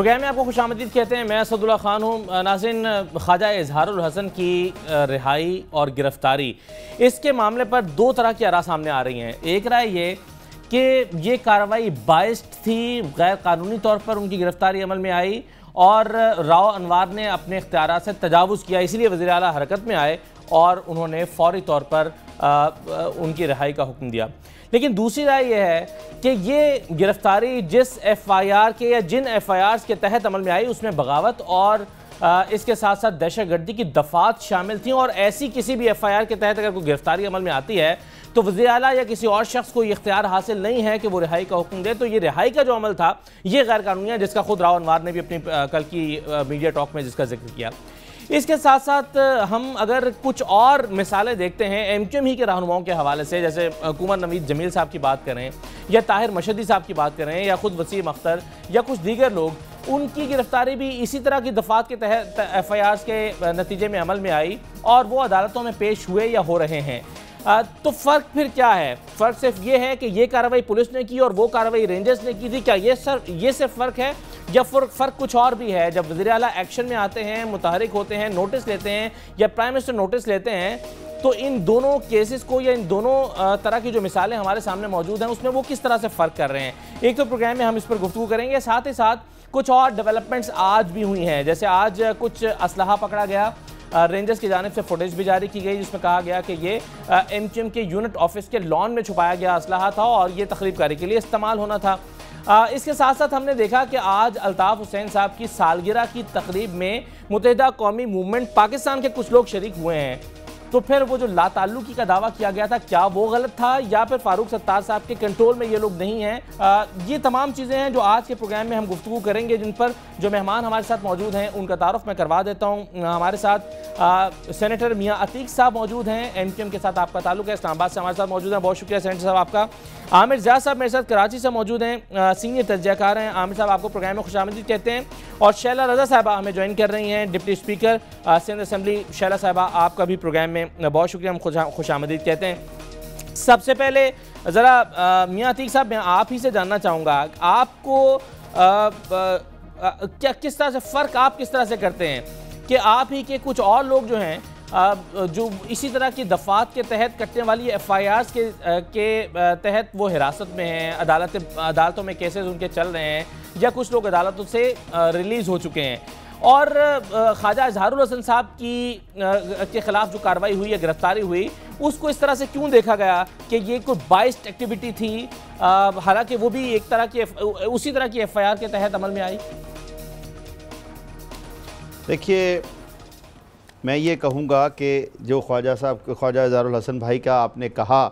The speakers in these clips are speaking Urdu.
پروگرام میں آپ کو خوش آمدید کہتے ہیں، میں اسداللہ خان ہوں۔ ناظرین، خواجہ اظہار الحسن کی رہائی اور گرفتاری، اس کے معاملے پر دو طرح کی آراء سامنے آ رہی ہیں۔ ایک رائے یہ کہ یہ کارروائی باعث تھی، غیر قانونی طور پر ان کی گرفتاری عمل میں آئی اور راؤ انوار نے اپنے اختیارات سے تجاوز کیا، اسی لیے وزیر اعلیٰ حرکت میں آئے اور انہوں نے فوری طور پر ان کی رہائی کا حکم دیا۔ لیکن دوسری رائے یہ ہے کہ یہ گرفتاری جس ایف آئی آر کے یا جن ایف آئی آرز کے تحت عمل میں آئی، اس میں بغاوت اور اس کے ساتھ ساتھ دہشت گردی کی دفعات شامل تھیں اور ایسی کسی بھی ایف آئی آر کے تحت اگر کوئی گرفتاری عمل میں آتی ہے تو وزیر اعلیٰ یا کسی اور شخص کو یہ اختیار حاصل نہیں ہے کہ وہ رہائی کا حکم دے، تو یہ رہائی کا جو عمل تھا، یہ غیر قانونی ہے، جس کا خود راؤ انوار نے بھی اپنی کل کی میڈیا ٹاک میں جس کا ذکر کیا۔ اس کے ساتھ ساتھ ہم اگر کچھ اور مثالیں دیکھتے ہیں، ایم کیو ایم ہی کے رہنماؤں کے حوالے سے، جیسے حکومت نوید جمیل صاحب کی بات کریں، یا طاہر مشدی صاحب کی بات کریں، یا خود وسیم اختر، یا کچھ دیگر لوگ، ان کی گرفتاری بھی اسی طرح کی دفعات کے تحت ایف آئی آرز کے نتیجے میں عمل میں آئی اور وہ عدالتوں میں پیش ہوئے یا ہو رہے ہیں۔ تو فرق پھر کیا ہے؟ فرق صرف یہ ہے کہ یہ کارروائی پولیس نے کی اور وہ کارروائی رینجرز نے کی تھی۔ کیا یہ صرف فرق ہے؟ یا فرق کچھ اور بھی ہے؟ جب وزیر اعلیٰ ایکشن میں آتے ہیں، متحرک ہوتے ہیں نوٹس لیتے ہیں یا پرائم منسٹر نوٹس لیتے ہیں، تو ان دونوں کیسز کو یا ان دونوں طرح کی جو مثالیں ہمارے سامنے موجود ہیں، اس میں وہ کس طرح سے فرق کر رہے ہیں؟ ایک تو پروگرام میں ہم اس پر گفتگو کریں گے، ساتھ ہی ساتھ کچھ اور ڈیولپمنٹس آج بھی ہوئی ہیں۔ جیسے آج کچھ اسلحہ پکڑا گیا۔ رینجرز کی جانب سے فوٹیج بھی جاری کی گئی، جس میں کہا گیا کہ یہ ایم چی ایم کے یونٹ آفس کے لان میں چھپایا گیا اسلحہ تھا اور یہ تقریب کاری کے لیے استعمال ہونا تھا۔ اس کے ساتھ ساتھ ہم نے دیکھا کہ آج الطاف حسین صاحب کی سالگرہ کی تقریب میں متحدہ قومی موومنٹ پاکستان کے کچھ لوگ شریک ہوئے ہیں۔ تو پھر وہ جو لا تعلقی کا دعویٰ کیا گیا تھا، کیا وہ غلط تھا یا پھر فاروق ستار صاحب کے کنٹرول میں یہ لوگ نہیں ہیں؟ یہ تمام چیزیں ہیں جو آج کے پروگرام میں ہم گفتگو کریں گے، جن پر جو مہمان ہمارے ساتھ موجود ہیں، ان کا تعارف میں کروا دیتا ہوں۔ ہمارے ساتھ سینیٹر میاں عتیق صاحب موجود ہیں۔ ایم کیو ایم کے ساتھ آپ کا تعلق ہے، اسلام آباد سے ہمارے ساتھ موجود ہیں۔ بہت شکریہ سینیٹر صاحب آپ کا۔ عامر زیاد صاحب میرے ساتھ کراچی سے موجود ہیں۔ سینئر تجزیہ کار ہیں۔ عامر صاحب آپ کو پروگرام میں خوش آمدید کہتے ہیں۔ اور شیلہ رضا صاحبہ ہمیں جوائن کر رہی ہیں۔ Deputy speaker Sindh assembly Sheila صاحبہ آپ کا بھی پروگرام میں میں بہت شکریہ، ہم خوش آمدید کہتے ہیں۔ سب سے پہلے، ذرا میاں عتیق صاحب، میں آپ ہی سے جاننا چاہوں گا، آپ کو کیا کس طرح سے فرق آپ کس طرح سے کرتے ہیں؟ کہ آپ ہی کے کچھ اور لوگ جو ہیں جو اسی طرح کی دفعات کے تحت کٹنے والی ایف آئی آرز کے تحت وہ حراست میں ہیں عدالت عدالتوں میں کیسز ان کے چل رہے ہیں، یا کچھ لوگ عدالتوں سے ریلیز ہو چکے ہیں۔ اور خواجہ اظہار الحسن صاحب کی کے خلاف جو کاروائی ہوئی یا گرفتاری ہوئی، اس کو اس طرح سے کیوں دیکھا گیا کہ یہ کوئی بائسڈ ایکٹیویٹی تھی؟ حالانکہ وہ بھی ایک طرح کی اسی طرح کی ایف آئی آر کے تحت عمل میں آئی۔ دیکھیے، میں یہ کہوں گا کہ جو خواجہ صاحب، خواجہ اظہار الحسن بھائی کا آپ نے کہا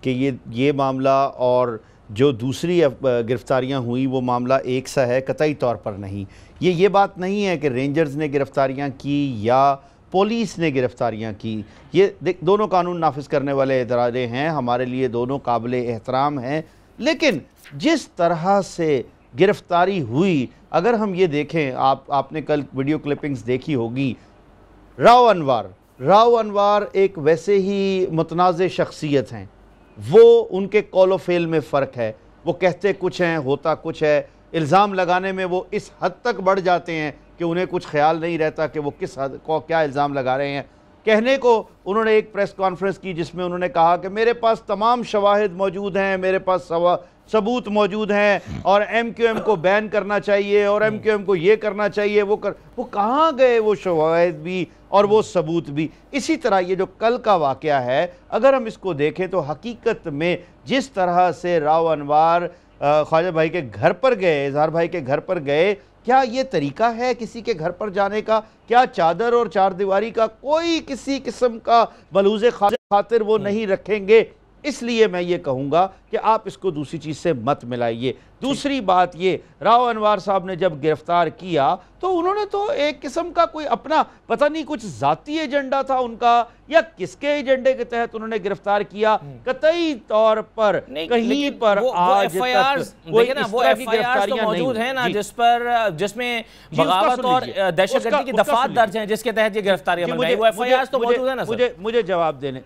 کہ یہ یہ معاملہ اور جو دوسری گرفتاریاں ہوئیں، وہ معاملہ ایک سا ہے، قطعی طور پر نہیں۔ یہ یہ بات نہیں ہے کہ رینجرز نے گرفتاریاں کی یا پولیس نے گرفتاریاں کی۔ یہ دونوں قانون نافذ کرنے والے ادارے ہیں، ہمارے لیے دونوں قابل احترام ہیں۔ لیکن جس طرح سے گرفتاری ہوئی، اگر ہم یہ دیکھیں، آپ آپ نے کل ویڈیو کلپنگز دیکھی ہوگی۔ راؤ انوار راؤ انوار ایک ویسے ہی متنازع شخصیت ہیں۔ وہ ان کے کول و فیل میں فرق ہے۔ وہ کہتے کچھ ہیں، ہوتا کچھ ہے۔ الزام لگانے میں وہ اس حد تک بڑھ جاتے ہیں کہ انہیں کچھ خیال نہیں رہتا کہ وہ کس حد کو کیا الزام لگا رہے ہیں۔ کہنے کو انہوں نے ایک پریس کانفرنس کی جس میں انہوں نے کہا کہ میرے پاس تمام شواہد موجود ہیں، میرے پاس ثبوت موجود ہیں اور ایم کیو ایم کو بین کرنا چاہیے اور ایم کیو ایم کو یہ کرنا چاہیے، وہ کر، وہ کہاں گئے وہ شواہد بھی اور وہ ثبوت بھی؟ اسی طرح یہ جو کل کا واقعہ ہے، اگر ہم اس کو دیکھیں تو حقیقت میں جس طرح سے راو انوار خواجہ بھائی کے گھر پر گئے اظہار بھائی کے گھر پر گئے۔ کیا یہ طریقہ ہے کسی کے گھر پر جانے کا؟ کیا چادر اور چار دیواری کا کوئی کسی قسم کا بلوز خاطر وہ نہیں رکھیں گے؟ اس لیے میں یہ کہوں گا کہ آپ اس کو دوسری چیز سے مت ملائیے۔ دوسری بات یہ راو انوار صاحب نے جب گرفتار کیا تو انہوں نے تو ایک قسم کا کوئی اپنا پتہ نہیں کچھ ذاتی ایجنڈا تھا ان کا یا کس کے ایجنڈے کے تحت انہوں نے گرفتار کیا۔ قطعی طور پر کہیں پر آج تک وہ ایف آئی آرز تو موجود ہیں نا جی۔ جس پر جس میں جی، بغاوت اور دہشت گردی کی دفعات درج ہیں جس کے تحت یہ گرفتاری عمل گئی وہ ایف آئی آرز تو موجود ہیں نا مجھے جواب دینے۔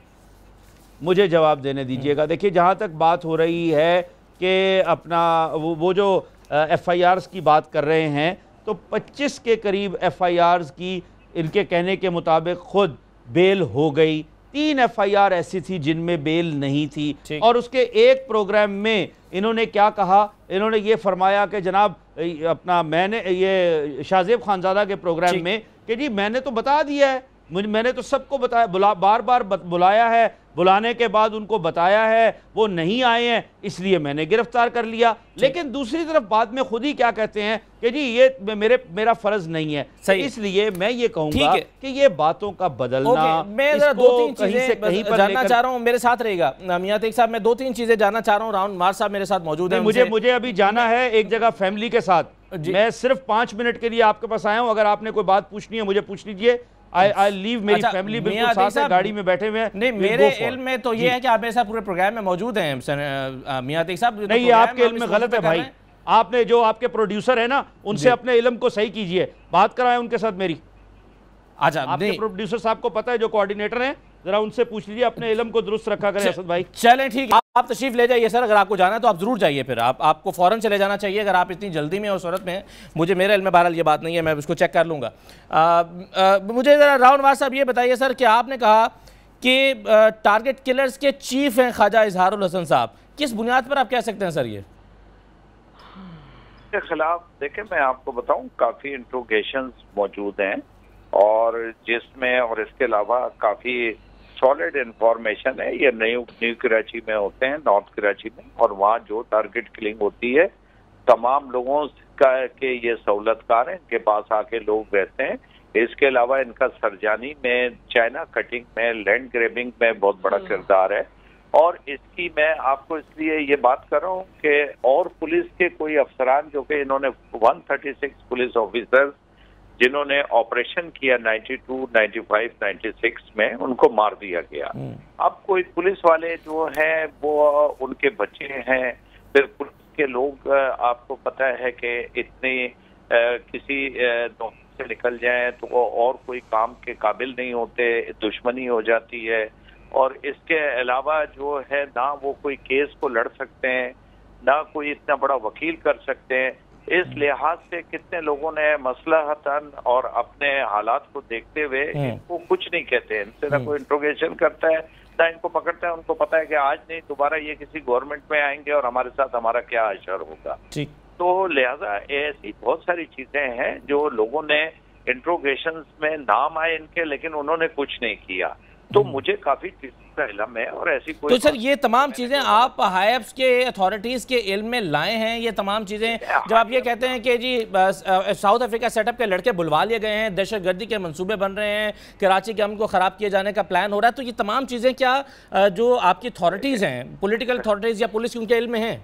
مجھے جواب دینے دیجیے گا۔ دیکھیے جہاں تک بات ہو رہی ہے کہ اپنا وہ جو ایف آئی آرز کی بات کر رہے ہیں تو پچیس کے قریب ایف آئی آرز کی ان کے کہنے کے مطابق خود بیل ہو گئی۔ تین ایف آئی آر ایسی تھی جن میں بیل نہیں تھی۔ اور اس کے ایک پروگرام میں انہوں نے کیا کہا؟ انہوں نے یہ فرمایا کہ جناب اپنا میں نے یہ شاہزیب خانزادہ کے پروگرام میں کہ جی میں نے تو بتا دیا ہے۔ میں نے تو سب کو بتایا بار بار بلایا ہے بلانے کے بعد ان کو بتایا ہے وہ نہیں آئے ہیں اس لیے میں نے گرفتار کر لیا۔ لیکن دوسری طرف بعد میں خود ہی کیا کہتے ہیں کہ جی یہ میرے میرا فرض نہیں ہے۔ اس لیے میں یہ کہوں گا کہ یہ باتوں کا بدلنا میں دو تین چیزیں جاننا چاہ رہا ہوں میرے ساتھ رہے گا۔ میاں تیک صاحب میں دو تین چیزیں جاننا چاہ رہا ہوں۔ راؤنڈ مار صاحب میرے ساتھ موجود ہیں مجھے مجھے ابھی جانا ہے ایک جگہ فیملی کے ساتھ۔ جی۔ میں صرف پانچ منٹ کے لیے آپ کے پاس آیا ہوں۔ اگر آپ نے کوئی بات پوچھنی ہے مجھے پوچھ لیجیے۔ آئی لیو میری فیملی بالکل ساتھ ہے گاڑی میں بیٹھے ہوئے ہیں نہیں میرے علم میں تو یہ ہے کہ آپ ایسا پورے پروگرام میں موجود ہیں میاں صاحب نہیں یہ آپ کے علم میں غلط ہے بھائی آپ نے جو آپ کے پروڈیوسر ہیں نا ان سے۔ اپنے علم کو صحیح کیجیے بات کرائیں ان کے ساتھ میری اچھا آپ کے پروڈیوسر صاحب کو پتہ ہے جو کوارڈینیٹر ہیں ذرا ان سے پوچھ لیجیے اپنے علم کو درست رکھا کریں اسد بھائی۔ چلیں ٹھیک ہے۔ آپ تشریف لے جائیے سر اگر آپ کو جانا ہے تو آپ ضرور جائیے پھر۔ آپ آپ کو فوراں چلے جانا چاہیے۔ اگر آپ اتنی جلدی میں اور صورت میں مجھے میرے علم میں بہرحال یہ بات نہیں ہے میں اس کو چیک کر لوں گا۔ مجھے ذرا راؤنڈ وار صاحب یہ بتائیے سر کہ آپ نے کہا کہ ٹارگٹ کلرز کے چیف ہیں خواجہ اظہار الحسن صاحب؟ کس بنیاد پر آپ کہہ سکتے ہیں سر یہ؟ کے خلاف دیکھیں میں آپ کو بتاؤں کافی انٹروگیشنز موجود ہیں اور جس میں اور اس کے علاوہ کافی سالڈ انفارمیشن ہے. یہ نیو نیو کراچی میں ہوتے ہیں نارتھ کراچی میں. اور وہاں جو ٹارگٹ کلنگ ہوتی ہے تمام لوگوں کا کہ یہ سہولت کار ہیں ان کے پاس آ کے لوگ رہتے ہیں. اس کے علاوہ ان کا سرجانی میں چائنا کٹنگ میں لینڈ گریبنگ میں بہت بڑا کردار ہے. اور اس کی میں آپ کو اس لیے یہ بات کر رہا ہوں کہ اور پولیس کے کوئی افسران جو کہ انہوں نے one thirty six police officer جنہوں نے آپریشن کیا ninety two ninety five ninety six میں ان کو مار دیا گیا۔ اب کوئی پولیس والے جو ہیں وہ ان کے بچے ہیں۔ پھر پولیس کے لوگ آپ کو پتہ ہے کہ اتنے کسی سے نکل جائیں تو وہ اور کوئی کام کے قابل نہیں ہوتے دشمنی ہو جاتی ہے۔ اور اس کے علاوہ جو ہے نہ وہ کوئی کیس کو لڑ سکتے ہیں نہ کوئی اتنا بڑا وکیل کر سکتے ہیں۔ اس لحاظ سے کتنے لوگوں نے مسئلہ اور اپنے حالات کو دیکھتے ہوئے ان کو کچھ نہیں کہتے ان سے نہ کوئی انٹروگیشن کرتا ہے نہ ان کو پکڑتا ہے ان کو پتا ہے کہ آج نہیں دوبارہ یہ کسی گورنمنٹ میں آئیں گے اور ہمارے ساتھ ہمارا کیا اشر ہوگا۔ تو لہذا ایسی بہت ساری چیزیں ہیں جو لوگوں نے انٹروگیشن میں نام آئے ان کے لیکن انہوں نے کچھ نہیں کیا۔ تو مجھے کافی کا علم ہے اور ایسی کوئی تو سر یہ تمام چیزیں آپ ہائیپس کے اتھارٹیز کے علم میں لائے ہیں یہ تمام چیزیں جب آپ یہ کہتے ہیں کہ جی ساؤتھ افریقہ سیٹ اپ کے لڑکے بلوا لیے گئے ہیں دہشت گردی کے منصوبے بن رہے ہیں کراچی کے امن کو خراب کیے جانے کا پلان ہو رہا ہے تو یہ تمام چیزیں کیا جو آپ کی اتھارٹیز ہیں پولیٹیکل اتھارٹیز یا پولیس ان کے علم میں ہیں؟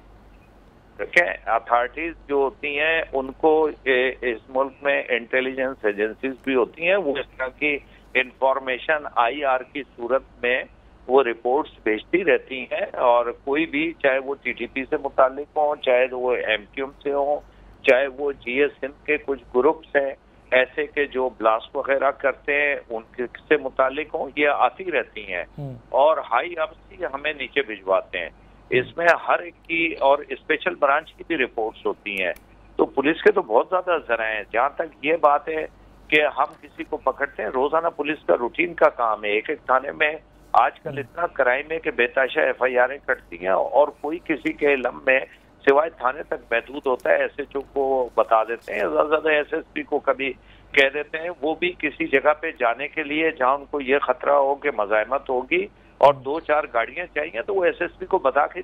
اتھارٹیز جو ہوتی ہیں ان کو اس ملک میں انٹیلیجنس ایجنسیز بھی ہوتی ہیں وہ اس طرح کی انفارمیشن آئی آر کی صورت میں وہ رپورٹس بھیجتی رہتی ہیں اور کوئی بھی چاہے وہ ٹی ٹی پی سے متعلق ہوں چاہے وہ ایم کیو ایم سے ہوں چاہے وہ جی ایس ہند کے کچھ گروپس ہیں ایسے کے جو بلاسٹ وغیرہ کرتے ہیں ان سے متعلق ہوں یہ آتی رہتی ہیں۔ اور ہائی افس ہمیں نیچے بھجواتے ہیں۔ اس میں ہر ایک کی اور اسپیشل برانچ کی بھی رپورٹس ہوتی ہیں۔ تو پولیس کے تو بہت زیادہ ذرائع ہیں۔ جہاں تک یہ بات ہے کہ ہم کسی کو پکڑتے ہیں روزانہ پولیس کا روٹین کا کام ہے۔ ایک ایک تھانے میں آج کل اتنا کرائم ہے کہ بے تاشا ایف آئی آریں کٹتی ہیں اور کوئی کسی کے علم میں سوائے تھانے تک محدود ہوتا ہے ایس ایچ او کو بتا دیتے ہیں۔ زیادہ زیادہ ایس ایس پی کو کبھی کہہ دیتے ہیں۔ وہ بھی کسی جگہ پہ جانے کے لیے جہاں ان کو یہ خطرہ ہو کہ مزاحمت ہوگی اور دو چار گاڑیاں چاہیے تو وہ ایس ایس پی کو بتا کے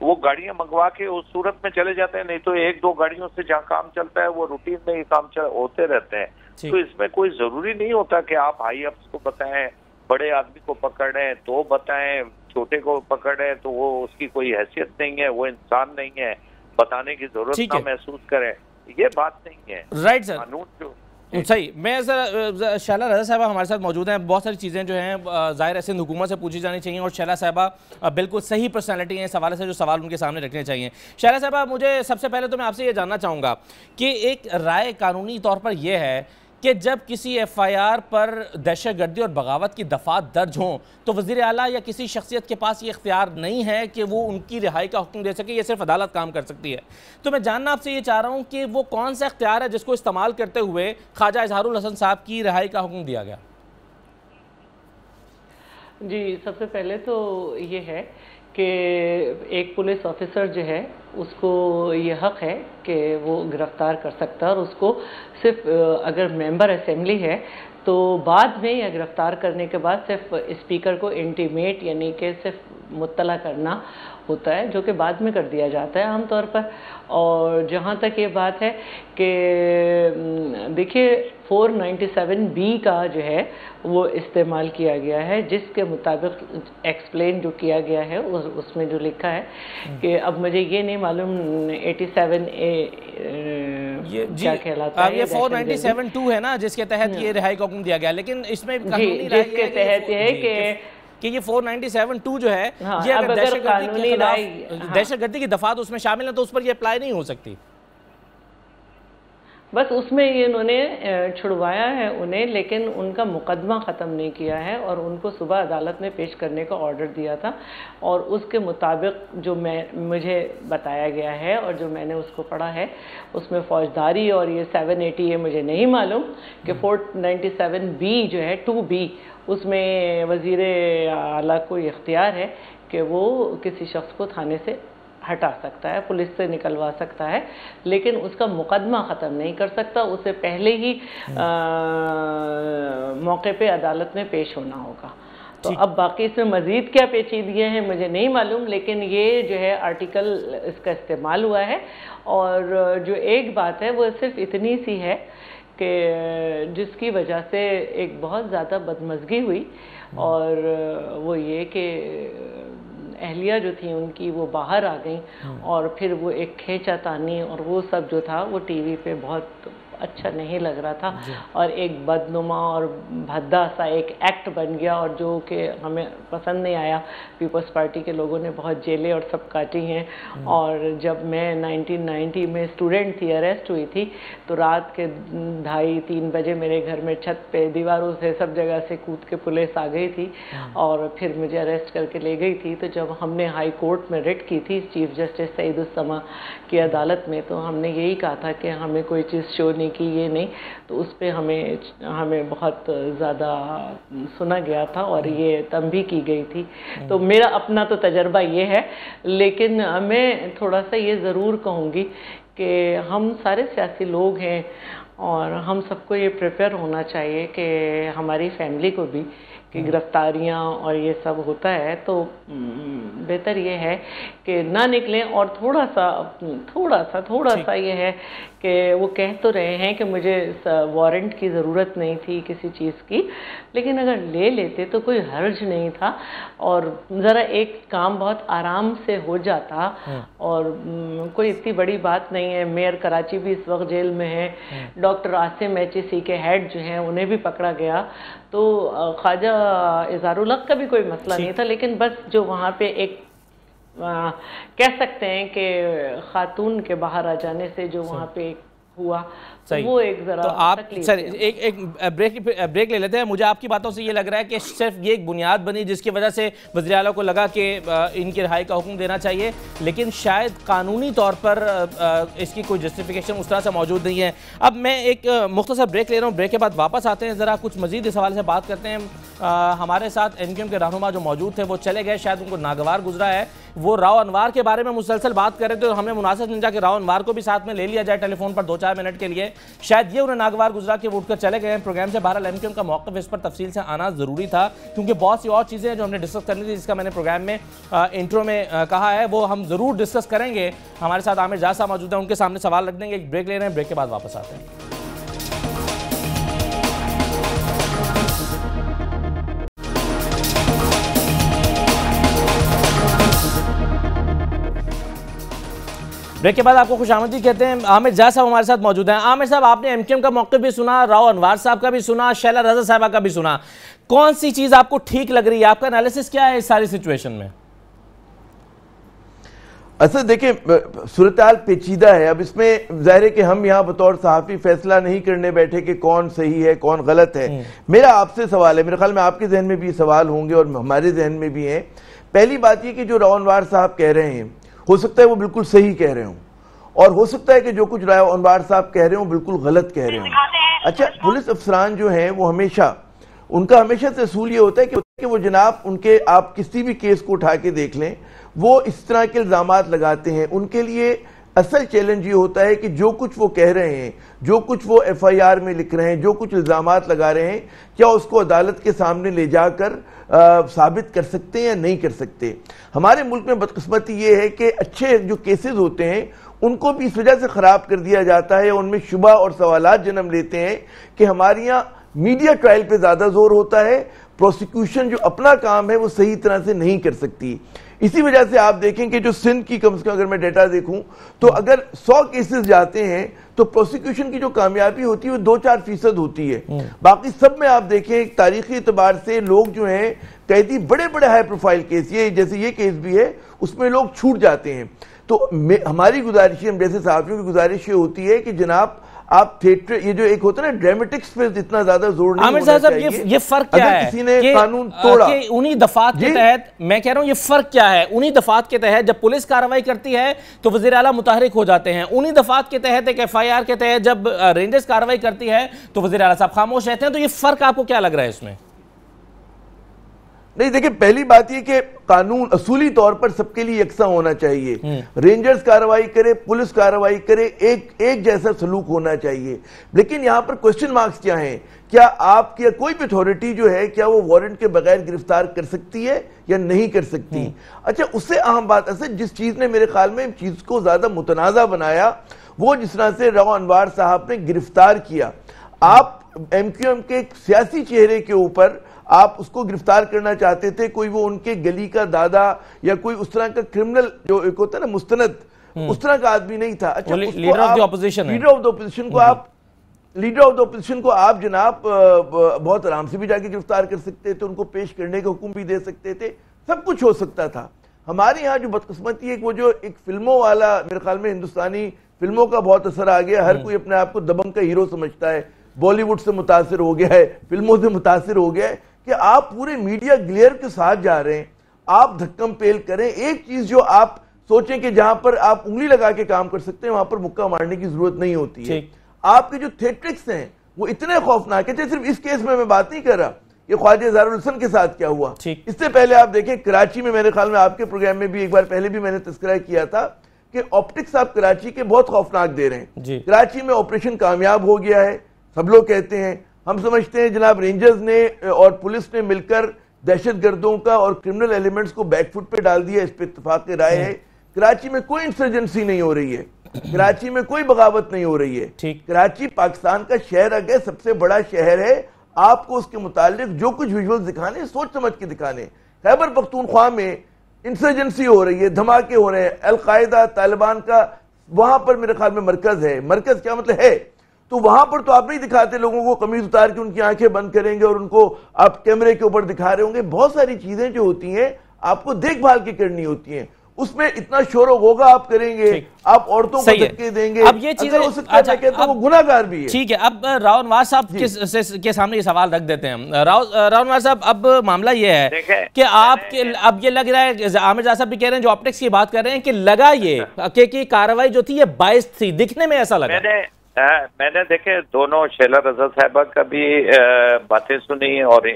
وہ گاڑیاں منگوا کے اس صورت میں چلے جاتے ہیں۔ نہیں تو ایک دو گاڑیوں سے جہاں کام چلتا ہے وہ روٹین میں یہ کام ہوتے رہتے ہیں۔ تو اس میں کوئی ضروری نہیں ہوتا کہ آپ ہائی اپس کو بتائیں بڑے آدمی کو پکڑیں تو بتائیں چھوٹے کو پکڑیں تو وہ اس کی کوئی حیثیت نہیں ہے وہ انسان نہیں ہے بتانے کی ضرورت نہ محسوس کریں۔ یہ بات نہیں ہے۔ رائٹ سر قانون جو صحیح۔ میں سر شیلہ رضا صاحبہ ہمارے ساتھ موجود ہیں۔ بہت ساری چیزیں جو ہیں ظاہر ایسے حکومت سے پوچھی جانی چاہیے اور شیلہ صاحبہ بالکل صحیح پرسنالٹی ہیں۔ اس حوالے سے جو سوال ان کے سامنے رکھنے چاہیے۔ شیلہ صاحبہ مجھے سب سے پہلے تو میں آپ سے یہ جاننا چاہوں گا کہ ایک رائے قانونی طور پر یہ ہے کہ جب کسی ایف آئی آر پر دہشت گردی اور بغاوت کی دفعات درج ہوں، تو وزیر اعلیٰ یا کسی شخصیت کے پاس یہ اختیار نہیں ہے کہ وہ ان کی رہائی کا حکم دے سکے، یہ صرف عدالت کام کر سکتی ہے۔ تو میں جاننا آپ سے یہ چاہ رہا ہوں کہ وہ کون سا اختیار ہے جس کو استعمال کرتے ہوئے خواجہ اظہار الحسن صاحب کی رہائی کا حکم دیا گیا؟ جی سب سے پہلے تو یہ ہے کہ ایک پولیس آفیسر جو ہے، اس کو یہ حق ہے کہ وہ گرفتار کر سکتا ہے اور اس کو صرف اگر ممبر اسمبلی ہے تو بعد میں یا گرفتار کرنے کے بعد صرف اسپیکر کو انٹیمیٹ یعنی کہ صرف مطلع کرنا ہوتا ہے جو کہ بعد میں کر دیا جاتا ہے عام طور پر۔ اور جہاں تک یہ بات ہے کہ دیکھیے فور نائنٹی سیون بی کا جو ہے وہ استعمال کیا گیا ہے جس کے مطابق ایکسپلین جو کیا گیا ہے اس میں جو لکھا ہے کہ اب مجھے یہ نہیں معلوم ایٹی سیون اے کیا کہلاتا ہے یہ فور نائنٹی سیون ٹو ہے نا جس کے تحت یہ رہائی کا حکم دیا گیا لیکن اس میں جی جس کے تحت یہ ہے کہ کہ یہ فور نائنٹی سیون ٹو جو ہے یہ اگر دہشت گردی کی دفعات اس میں شامل ہیں تو اس پر یہ اپلائی نہیں ہو سکتی۔ بس اس میں یہ انہوں نے چھڑوایا ہے انہیں، لیکن ان کا مقدمہ ختم نہیں کیا ہے اور ان کو صبح عدالت میں پیش کرنے کا آرڈر دیا تھا اور اس کے مطابق جو میں، مجھے بتایا گیا ہے اور جو میں نے اس کو پڑھا ہے، اس میں فوجداری اور یہ سیون ایٹی یہ مجھے نہیں معلوم کہ فور نائنٹی سیون بی جو ہے ٹو بی اس میں وزیر اعلیٰ کو اختیار ہے کہ وہ کسی شخص کو تھانے سے ہٹا سکتا ہے پولیس سے نکلوا سکتا ہے لیکن اس کا مقدمہ ختم نہیں کر سکتا۔ اسے پہلے ہی موقع پہ عدالت میں پیش ہونا ہوگا۔ تو اب باقی اس میں مزید کیا پیچیدگیاں ہیں مجھے نہیں معلوم لیکن یہ جو ہے آرٹیکل اس کا استعمال ہوا ہے۔ اور جو ایک بات ہے وہ صرف اتنی سی ہے کہ جس کی وجہ سے ایک بہت زیادہ بدمزگی ہوئی۔ اور وہ یہ کہ اہلیہ جو تھیں ان کی وہ باہر آ گئیں اور پھر وہ ایک کھینچا تانی اور وہ سب جو تھا وہ ٹی وی پہ بہت اچھا نہیں لگ رہا تھا جی۔ اور ایک بدنما اور بھدا سا ایک ایکٹ بن گیا اور جو کہ ہمیں پسند نہیں آیا۔ پیپلز پارٹی کے لوگوں نے بہت جیلیں اور سب کاٹی ہیں۔ اور جب میں نائنٹین نائنٹی میں اسٹوڈنٹ تھی اریسٹ ہوئی تھی تو رات کے ڈھائی تین بجے میرے گھر میں چھت پہ دیواروں سے سب جگہ سے کود کے پولیس آ گئی تھی۔ اور پھر مجھے اریسٹ کر کے لے گئی تھی۔ تو جب ہم نے ہائی کورٹ میں ریٹ کی تھی چیف جسٹس سعید السما کی عدالت میں تو ہم نے یہی کہا تھا کہ ہمیں کوئی چیز شو نہیں کی یہ نہیں۔ تو اس پہ ہمیں ہمیں بہت زیادہ سنا گیا تھا اور یہ تنبی کی گئی تھی۔ تو میرا اپنا تو تجربہ یہ ہے، لیکن میں تھوڑا سا یہ ضرور کہوں گی کہ ہم سارے سیاسی لوگ ہیں اور ہم سب کو یہ پریپیئر ہونا چاہیے کہ ہماری فیملی کو بھی کہ گرفتاریاں اور یہ سب ہوتا ہے تو بہتر یہ ہے کہ نہ نکلیں اور تھوڑا سا تھوڑا سا تھوڑا سا یہ ہے کہ وہ کہہ تو رہے ہیں کہ مجھے وارنٹ کی ضرورت نہیں تھی کسی چیز کی۔ لیکن اگر لے لیتے تو کوئی حرج نہیں تھا اور ذرا ایک کام بہت آرام سے ہو جاتا ہاں۔ اور کوئی اتنی بڑی بات نہیں ہے۔ میئر کراچی بھی اس وقت جیل میں ہے ہاں۔ ڈاکٹر آسم ایچ سی کے ہیڈ جو ہیں انہیں بھی پکڑا گیا۔ تو خواجہ اظہار الق کا بھی کوئی مسئلہ نہیں تھا لیکن بس جو وہاں پہ ایک کہہ سکتے ہیں کہ خاتون کے باہر آ جانے سے جو وہاں پہ ایک ہوا وہ ایک ذرا تو آپ سر ایک ایک بریک لے لیتے ہیں۔ مجھے آپ کی باتوں سے یہ لگ رہا ہے کہ صرف یہ ایک بنیاد بنی جس کی وجہ سے وزیر اعلیٰ کو لگا کہ ان کی رہائی کا حکم دینا چاہیے۔ لیکن شاید قانونی طور پر اس کی کوئی جسٹیفیکیشن اس طرح سے موجود نہیں ہے۔ اب میں ایک مختصر بریک لے رہا ہوں۔ بریک کے بعد واپس آتے ہیں۔ ذرا کچھ مزید اس حوالے سے بات کرتے ہیں۔ ہمارے ساتھ این کیو ایم کے رہنما جو موجود تھے وہ چلے گئے۔ شاید ان کو ناگوار گزرا ہے۔ وہ راؤ انوار کے بارے میں مسلسل بات کر رہے تھے ہمیں مناسب سمجھا کہ راؤ انوار کو بھی ساتھ میں لے لیا جائے ٹیلی فون پر دو چار منٹ کے لیے۔ شاید یہ انہیں ناگوار گزرا کہ وہ اٹھ کر چلے گئے ہیں۔ پروگرام سے بہرحال ایم کیو ایم کا موقف اس پر تفصیل سے آنا ضروری تھا، کیونکہ بہت سی اور چیزیں ہیں جو ہم نے ڈسکس کرنی تھی، جس کا میں نے پروگرام میں انٹرو میں کہا ہے۔ وہ ہم ضرور ڈسکس کریں گے۔ ہمارے ساتھ عامر جاسا موجود ہیں، ان کے سامنے سوال رکھ دیں گے، ایک بریک لے رہے ہیں بریک کے بعد واپس آتے ہیں۔ بریک کے بعد آپ کو خوش آمدی کہتے ہیں عامر جا صاحب ہمارے ساتھ موجود ہیں۔ عامر صاحب آپ نے ایم کیم کا موقع بھی سنا راؤ انوار صاحب کا بھی سنا شیلہ رضا صاحبہ کا بھی سنا۔ کون سی چیز آپ کو ٹھیک لگ رہی ہے؟ آپ کا انالیسس کیا ہے اس ساری سچویشن میں؟ اصل دیکھیں صورتحال پیچیدہ ہے۔ اب اس میں ظاہر ہے کہ ہم یہاں بطور صحافی فیصلہ نہیں کرنے بیٹھے کہ کون صحیح ہے کون غلط ہے۔ میرا آپ سے سوال ہے میرے خیال میں آپ کے ذہن میں بھی سوال ہوں گے اور ہمارے ذہن میں بھی ہیں۔ پہلی بات یہ کہ جو راؤنوار صاحب کہہ رہے ہیں ہو سکتا ہے وہ بالکل صحیح کہہ رہے ہوں۔ اور ہو سکتا ہے کہ جو کچھ رائے انوار صاحب کہہ رہے ہوں، بالکل غلط کہہ رہے ہوں۔ اچھا پولیس افسران جو ہیں، وہ ہمیشہ، ان کا ہمیشہ سے اصول یہ ہوتا ہے کہ وہ جناب، ان کے آپ کسی بھی کیس کو اٹھا کے دیکھ لیں۔ وہ اس طرح کے الزامات لگاتے ہیں۔ ان کے لیے اصل چیلنج یہ ہوتا ہے کہ جو کچھ وہ کہہ رہے ہیں، جو کچھ وہ ایف آئی آر میں لکھ رہے ہیں، جو کچھ الزامات لگا رہے ہیں، کیا اس کو عدالت کے سامنے لے جا کر ثابت کر سکتے ہیں یا نہیں کر سکتے؟ ہمارے ملک میں بدقسمتی یہ ہے کہ اچھے جو کیسز ہوتے ہیں، ان کو بھی اس وجہ سے خراب کر دیا جاتا ہے، ان میں شبہ اور سوالات جنم لیتے ہیں کہ ہمارے یہاں میڈیا ٹرائل پہ زیادہ زور ہوتا ہے، پروسیکیوشن جو اپنا کام ہے وہ صحیح طرح سے نہیں کر سکتی۔ اسی وجہ سے آپ دیکھیں کہ جو سندھ کی کم سے کم اگر میں ڈیٹا دیکھوں تو اگر سو کیسز جاتے ہیں تو پروسیکیوشن کی جو کامیابی ہوتی ہے وہ دو چار فیصد ہوتی ہے۔ باقی سب میں آپ دیکھیں ایک تاریخی اعتبار سے لوگ جو ہیں قیدی بڑے بڑے ہائی پروفائل کیس یہ جیسے یہ کیس بھی ہے اس میں لوگ چھوٹ جاتے ہیں۔ تو ہماری گزارش ہم جیسے صحافیوں کی گزارش یہ ہوتی ہے کہ جناب آپ تھیٹر یہ جو ایک ہوتا ہے نا ڈرامیٹکس پہ اتنا زیادہ زور نہیں ہونا چاہیے یہ فرق کیا ہے؟ کسی نے قانون توڑا انہی دفعات کے تحت میں کہہ رہا ہوں یہ فرق کیا ہے؟ انہی دفعات کے تحت جب پولیس کاروائی کرتی ہے تو وزیر اعلیٰ متحرک ہو جاتے ہیں۔ انہی دفعات کے تحت ایک ایف آئی آر کے تحت جب رینجرز کاروائی کرتی ہے تو وزیر اعلیٰ صاحب خاموش رہتے ہیں۔ تو یہ فرق آپ کو کیا لگ رہا ہے اس میں؟ نہیں دیکھیں پہلی بات یہ کہ قانون اصولی طور پر سب کے لیے یکساں ہونا چاہیے۔ رینجرز کاروائی کرے پولیس کاروائی کرے ایک ایک جیسا سلوک ہونا چاہیے۔ لیکن یہاں پر کوشچن مارکس کیا ہیں؟ کیا آپ کی کوئی بھی اتھارٹی جو ہے کیا وہ وارنٹ کے بغیر گرفتار کر سکتی ہے یا نہیں کر سکتی؟ اچھا اس سے اہم بات اصل جس چیز نے میرے خیال میں چیز کو زیادہ متنازع بنایا وہ جس طرح سے رو انوار صاحب نے گرفتار کیا۔ آپ ایم کیو ایم کے سیاسی چہرے کے اوپر آپ اس کو گرفتار کرنا چاہتے تھے کوئی وہ ان کے گلی کا دادا یا کوئی اس طرح کا کرمنل جو ایک ہوتا ہے نا مستند اس طرح کا آدمی نہیں تھا۔ اچھا leader of the opposition leader of the opposition کو آپ لیڈر آف دی اپوزیشن کو آپ جناب بہت آرام سے بھی جا کے گرفتار کر سکتے تھے ان کو پیش کرنے کا حکم بھی دے سکتے تھے۔ سب کچھ ہو سکتا تھا۔ ہمارے یہاں جو بدقسمتی ہے وہ جو ایک فلموں والا میرے خیال میں ہندوستانی فلموں کا بہت اثر آ گیا۔ ہر کوئی اپنے آپ کو دبنگ کا ہیرو سمجھتا ہے۔ بالی ووڈ سے متاثر ہو گیا ہے فلموں سے متاثر ہو گیا ہے۔ کہ آپ پورے میڈیا گلیئر کے ساتھ جا رہے ہیں آپ دھکم پیل کریں ایک چیز جو آپ سوچیں کہ جہاں پر آپ انگلی لگا کے کام کر سکتے ہیں وہاں پر مکہ مارنے کی ضرورت نہیں ہوتی ہے۔ آپ کے جو تھیٹرکس ہیں وہ اتنے خوفناک ہے صرف اس کیس میں میں بات نہیں کر رہا یہ خواجہ زہر الحسن کے ساتھ کیا ہوا۔ اس سے پہلے آپ دیکھیں کراچی میں میرے خیال میں آپ کے پروگرام میں بھی ایک بار پہلے بھی میں نے تذکرہ کیا تھا کہ آپٹکس آپ کراچی کے بہت خوفناک دے رہے ہیں۔ جی۔ کراچی میں آپریشن کامیاب ہو گیا ہے سب لوگ کہتے ہیں ہم سمجھتے ہیں جناب رینجرز نے اور پولیس نے مل کر دہشت گردوں کا اور کرمنل ایلیمنٹس کو بیک فٹ پہ ڈال دیا اس پہ اتفاق رائے ہے۔ کراچی میں کوئی انسرجنسی نہیں ہو رہی ہے۔ کراچی میں کوئی بغاوت نہیں ہو رہی ہے۔ کراچی پاکستان کا شہر اگر سب سے بڑا شہر ہے۔ آپ کو اس کے متعلق جو کچھ ویژول دکھانے سوچ سمجھ کے دکھانے خیبر پختونخوا میں انسرجنسی ہو رہی ہے دھماکے ہو رہے ہیں۔ القاعدہ طالبان کا وہاں پر میرے خیال میں مرکز ہے۔ مرکز کیا مطلب ہے؟ تو وہاں پر تو آپ نہیں دکھاتے لوگوں کو قمیض اتار کے ان کی آنکھیں بند کریں گے اور ان کو آپ کیمرے کے اوپر دکھا رہے ہوں گے۔ بہت ساری چیزیں جو ہوتی ہیں آپ کو دیکھ بھال کے کرنی ہوتی ہیں۔ اس میں اتنا شور و ہوگا آپ کریں گے آپ عورتوں کو دھکے دیں گے۔ اب یہ چیزیں ہو سکتا ہے کہتا ہوں وہ گناہگار بھی ہے ٹھیک ہے اب راؤ نواز صاحب جی۔ کے سامنے یہ سوال رکھ دیتے ہیں راؤ نواز صاحب اب معاملہ یہ ہے کہ آپ اب یہ لگ رہا ہے عامر جا صاحب بھی کہہ رہے ہیں جو آپٹکس کی بات کر رہے ہیں کہ لگا یہ کہ کاروائی جو تھی یہ باعث تھی۔ دکھنے میں ایسا لگا۔ میں نے دیکھے دونوں شیلہ رضا صاحبہ کا بھی باتیں سنی اور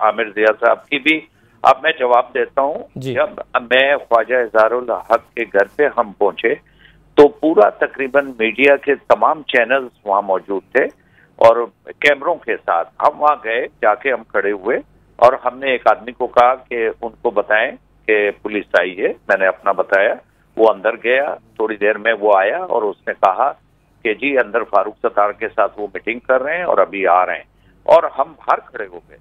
عامر ضیاء صاحب کی بھی۔ اب میں جواب دیتا ہوں جی۔ جب میں خواجہ اظہار الحق کے گھر پہ ہم پہنچے تو پورا تقریباً میڈیا کے تمام چینلز وہاں موجود تھے اور کیمروں کے ساتھ۔ ہم وہاں گئے جا کے ہم کھڑے ہوئے اور ہم نے ایک آدمی کو کہا کہ ان کو بتائیں کہ پولیس آئی ہے۔ میں نے اپنا بتایا وہ اندر گیا تھوڑی دیر میں وہ آیا اور اس نے کہا کہ جی اندر فاروق ستار کے ساتھ وہ میٹنگ کر رہے ہیں اور ابھی آ رہے ہیں۔ اور ہم باہر کھڑے ہو گئے۔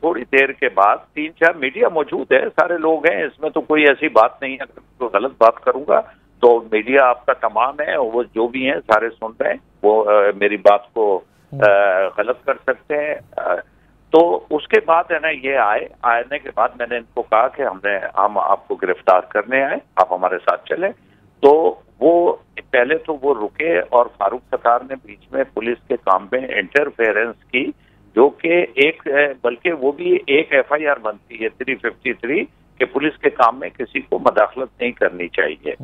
تھوڑی دیر کے بعد تین چار میڈیا موجود ہے سارے لوگ ہیں، اس میں تو کوئی ایسی بات نہیں ہے۔ اگر کوئی غلط بات کروں گا تو میڈیا آپ کا تمام ہے وہ جو بھی ہیں سارے سن رہے ہیں۔ وہ میری بات کو غلط کر سکتے ہیں۔ تو اس کے بعد ہے نا یہ آئے۔ آنے کے بعد میں نے ان کو کہا کہ ہم نے ہم آپ کو گرفتار کرنے آئے، آپ ہمارے ساتھ چلیں۔ تو وہ پہلے تو وہ رکے اور فاروق ستار نے بیچ میں پولیس کے کام میں انٹرفیئرنس کی جو کہ ایک بلکہ وہ بھی ایک ایف آئی آر بنتی ہے تھری ففٹی تھری کہ پولیس کے کام میں کسی کو مداخلت نہیں کرنی چاہیے۔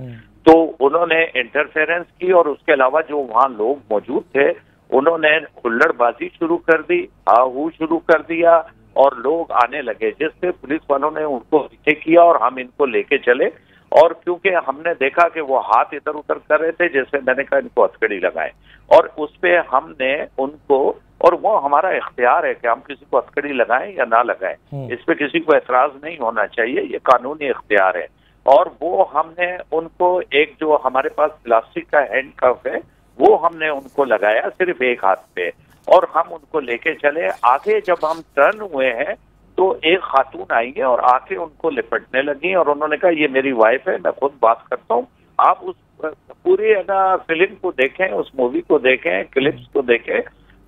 تو انہوں نے انٹرفیئرنس کی اور اس کے علاوہ جو وہاں لوگ موجود تھے انہوں نے ہلڑ بازی شروع کر دی ہو شروع کر دیا اور لوگ آنے لگے۔ جس سے پولیس والوں نے ان کو پیچھے کیا اور ہم ان کو لے کے چلے۔ اور کیونکہ ہم نے دیکھا کہ وہ ہاتھ ادھر ادھر کر رہے تھے جیسے میں نے کہا ان کو ہتھکڑی لگائے اور اس پہ ہم نے ان کو اور وہ ہمارا اختیار ہے کہ ہم کسی کو ہتھکڑی لگائیں یا نہ لگائیں۔ اس پہ کسی کو اعتراض نہیں ہونا چاہیے یہ قانونی اختیار ہے۔ اور وہ ہم نے ان کو ایک جو ہمارے پاس پلاسٹک کا ہینڈ کف ہے وہ ہم نے ان کو لگایا صرف ایک ہاتھ پہ۔ اور ہم ان کو لے کے چلے۔ آگے جب ہم ٹرن ہوئے ہیں تو ایک خاتون آئی ہے اور آ کے ان کو لپٹنے لگی اور انہوں نے کہا یہ میری وائف ہے میں خود بات کرتا ہوں۔ آپ اس پوری فلم کو دیکھیں اس مووی کو دیکھیں کلپس کو دیکھیں۔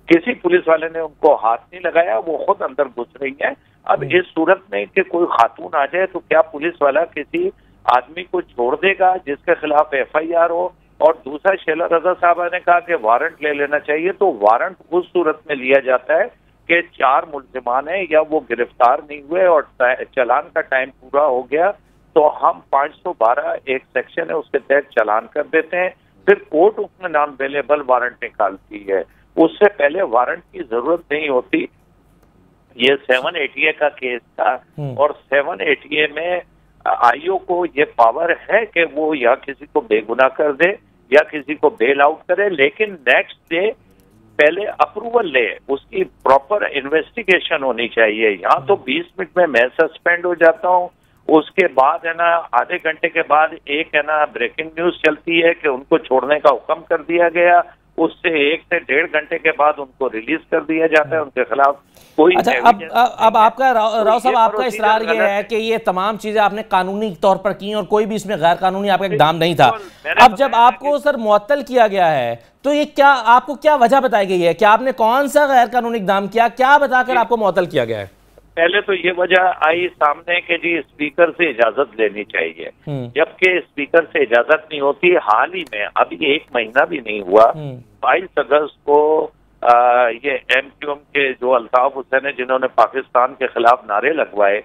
کسی پولیس والے نے ان کو ہاتھ نہیں لگایا وہ خود اندر گھس رہی ہیں۔ اب اس صورت میں کہ کوئی خاتون آ جائے تو کیا پولیس والا کسی آدمی کو چھوڑ دے گا جس کے خلاف ایف آئی آر ہو؟ اور دوسرا شیلا رضا صاحبہ نے کہا کہ وارنٹ لے لینا چاہیے تو وارنٹ اس صورت میں لیا جاتا ہے کہ چار ملزمان ہیں یا وہ گرفتار نہیں ہوئے اور چلان کا ٹائم پورا ہو گیا تو ہم پانچ سو بارہ ایک سیکشن ہے اس کے تحت چلان کر دیتے ہیں۔ پھر کورٹ اس میں نان اویلیبل وارنٹ نکالتی ہے۔ اس سے پہلے وارنٹ کی ضرورت نہیں ہوتی۔ یہ سیون ایٹی اے کا کیس تھا۔ اور سیون ایٹی اے میں آئی او کو یہ پاور ہے کہ وہ یا کسی کو بے گنا کر دے یا کسی کو بیل آؤٹ کرے لیکن نیکسٹ ڈے پہلے اپروول لے اس کی پراپر انویسٹیگیشن ہونی چاہیے۔ یہاں تو بیس منٹ میں میں سسپینڈ ہو جاتا ہوں۔ اس کے بعد ہے نا آدھے گھنٹے کے بعد ایک ہے نا بریکنگ نیوز چلتی ہے کہ ان کو چھوڑنے کا حکم کر دیا گیا۔ اس سے ایک سے ڈیڑھ گھنٹے کے بعد ان کو ریلیز کر دیا جاتا ہے ان کے خلاف کوئی اچھا اب اب آپ کا راؤ صاحب آپ کا اصرار یہ ہے کہ یہ تمام چیزیں آپ نے قانونی طور پر کی اور کوئی بھی اس میں غیر قانونی آپ کا اقدام نہیں تھا۔ اب جب آپ کو سر معطل کیا گیا ہے تو یہ کیا آپ کو کیا وجہ بتائی گئی ہے؟ کہ آپ نے کون سا غیر قانونی اقدام کیا؟ کیا بتا کر آپ کو معطل کیا گیا ہے؟ پہلے تو یہ وجہ آئی سامنے کہ جی اسپیکر سے اجازت لینی چاہیے۔ جبکہ اسپیکر سے اجازت نہیں ہوتی حال ہی میں ابھی ایک مہینہ بھی نہیں ہوا۔ بائیس اگست کو یہ ایم کیو ایم کے جو الطاف حسین ہیں جنہوں نے پاکستان کے خلاف نعرے لگوائے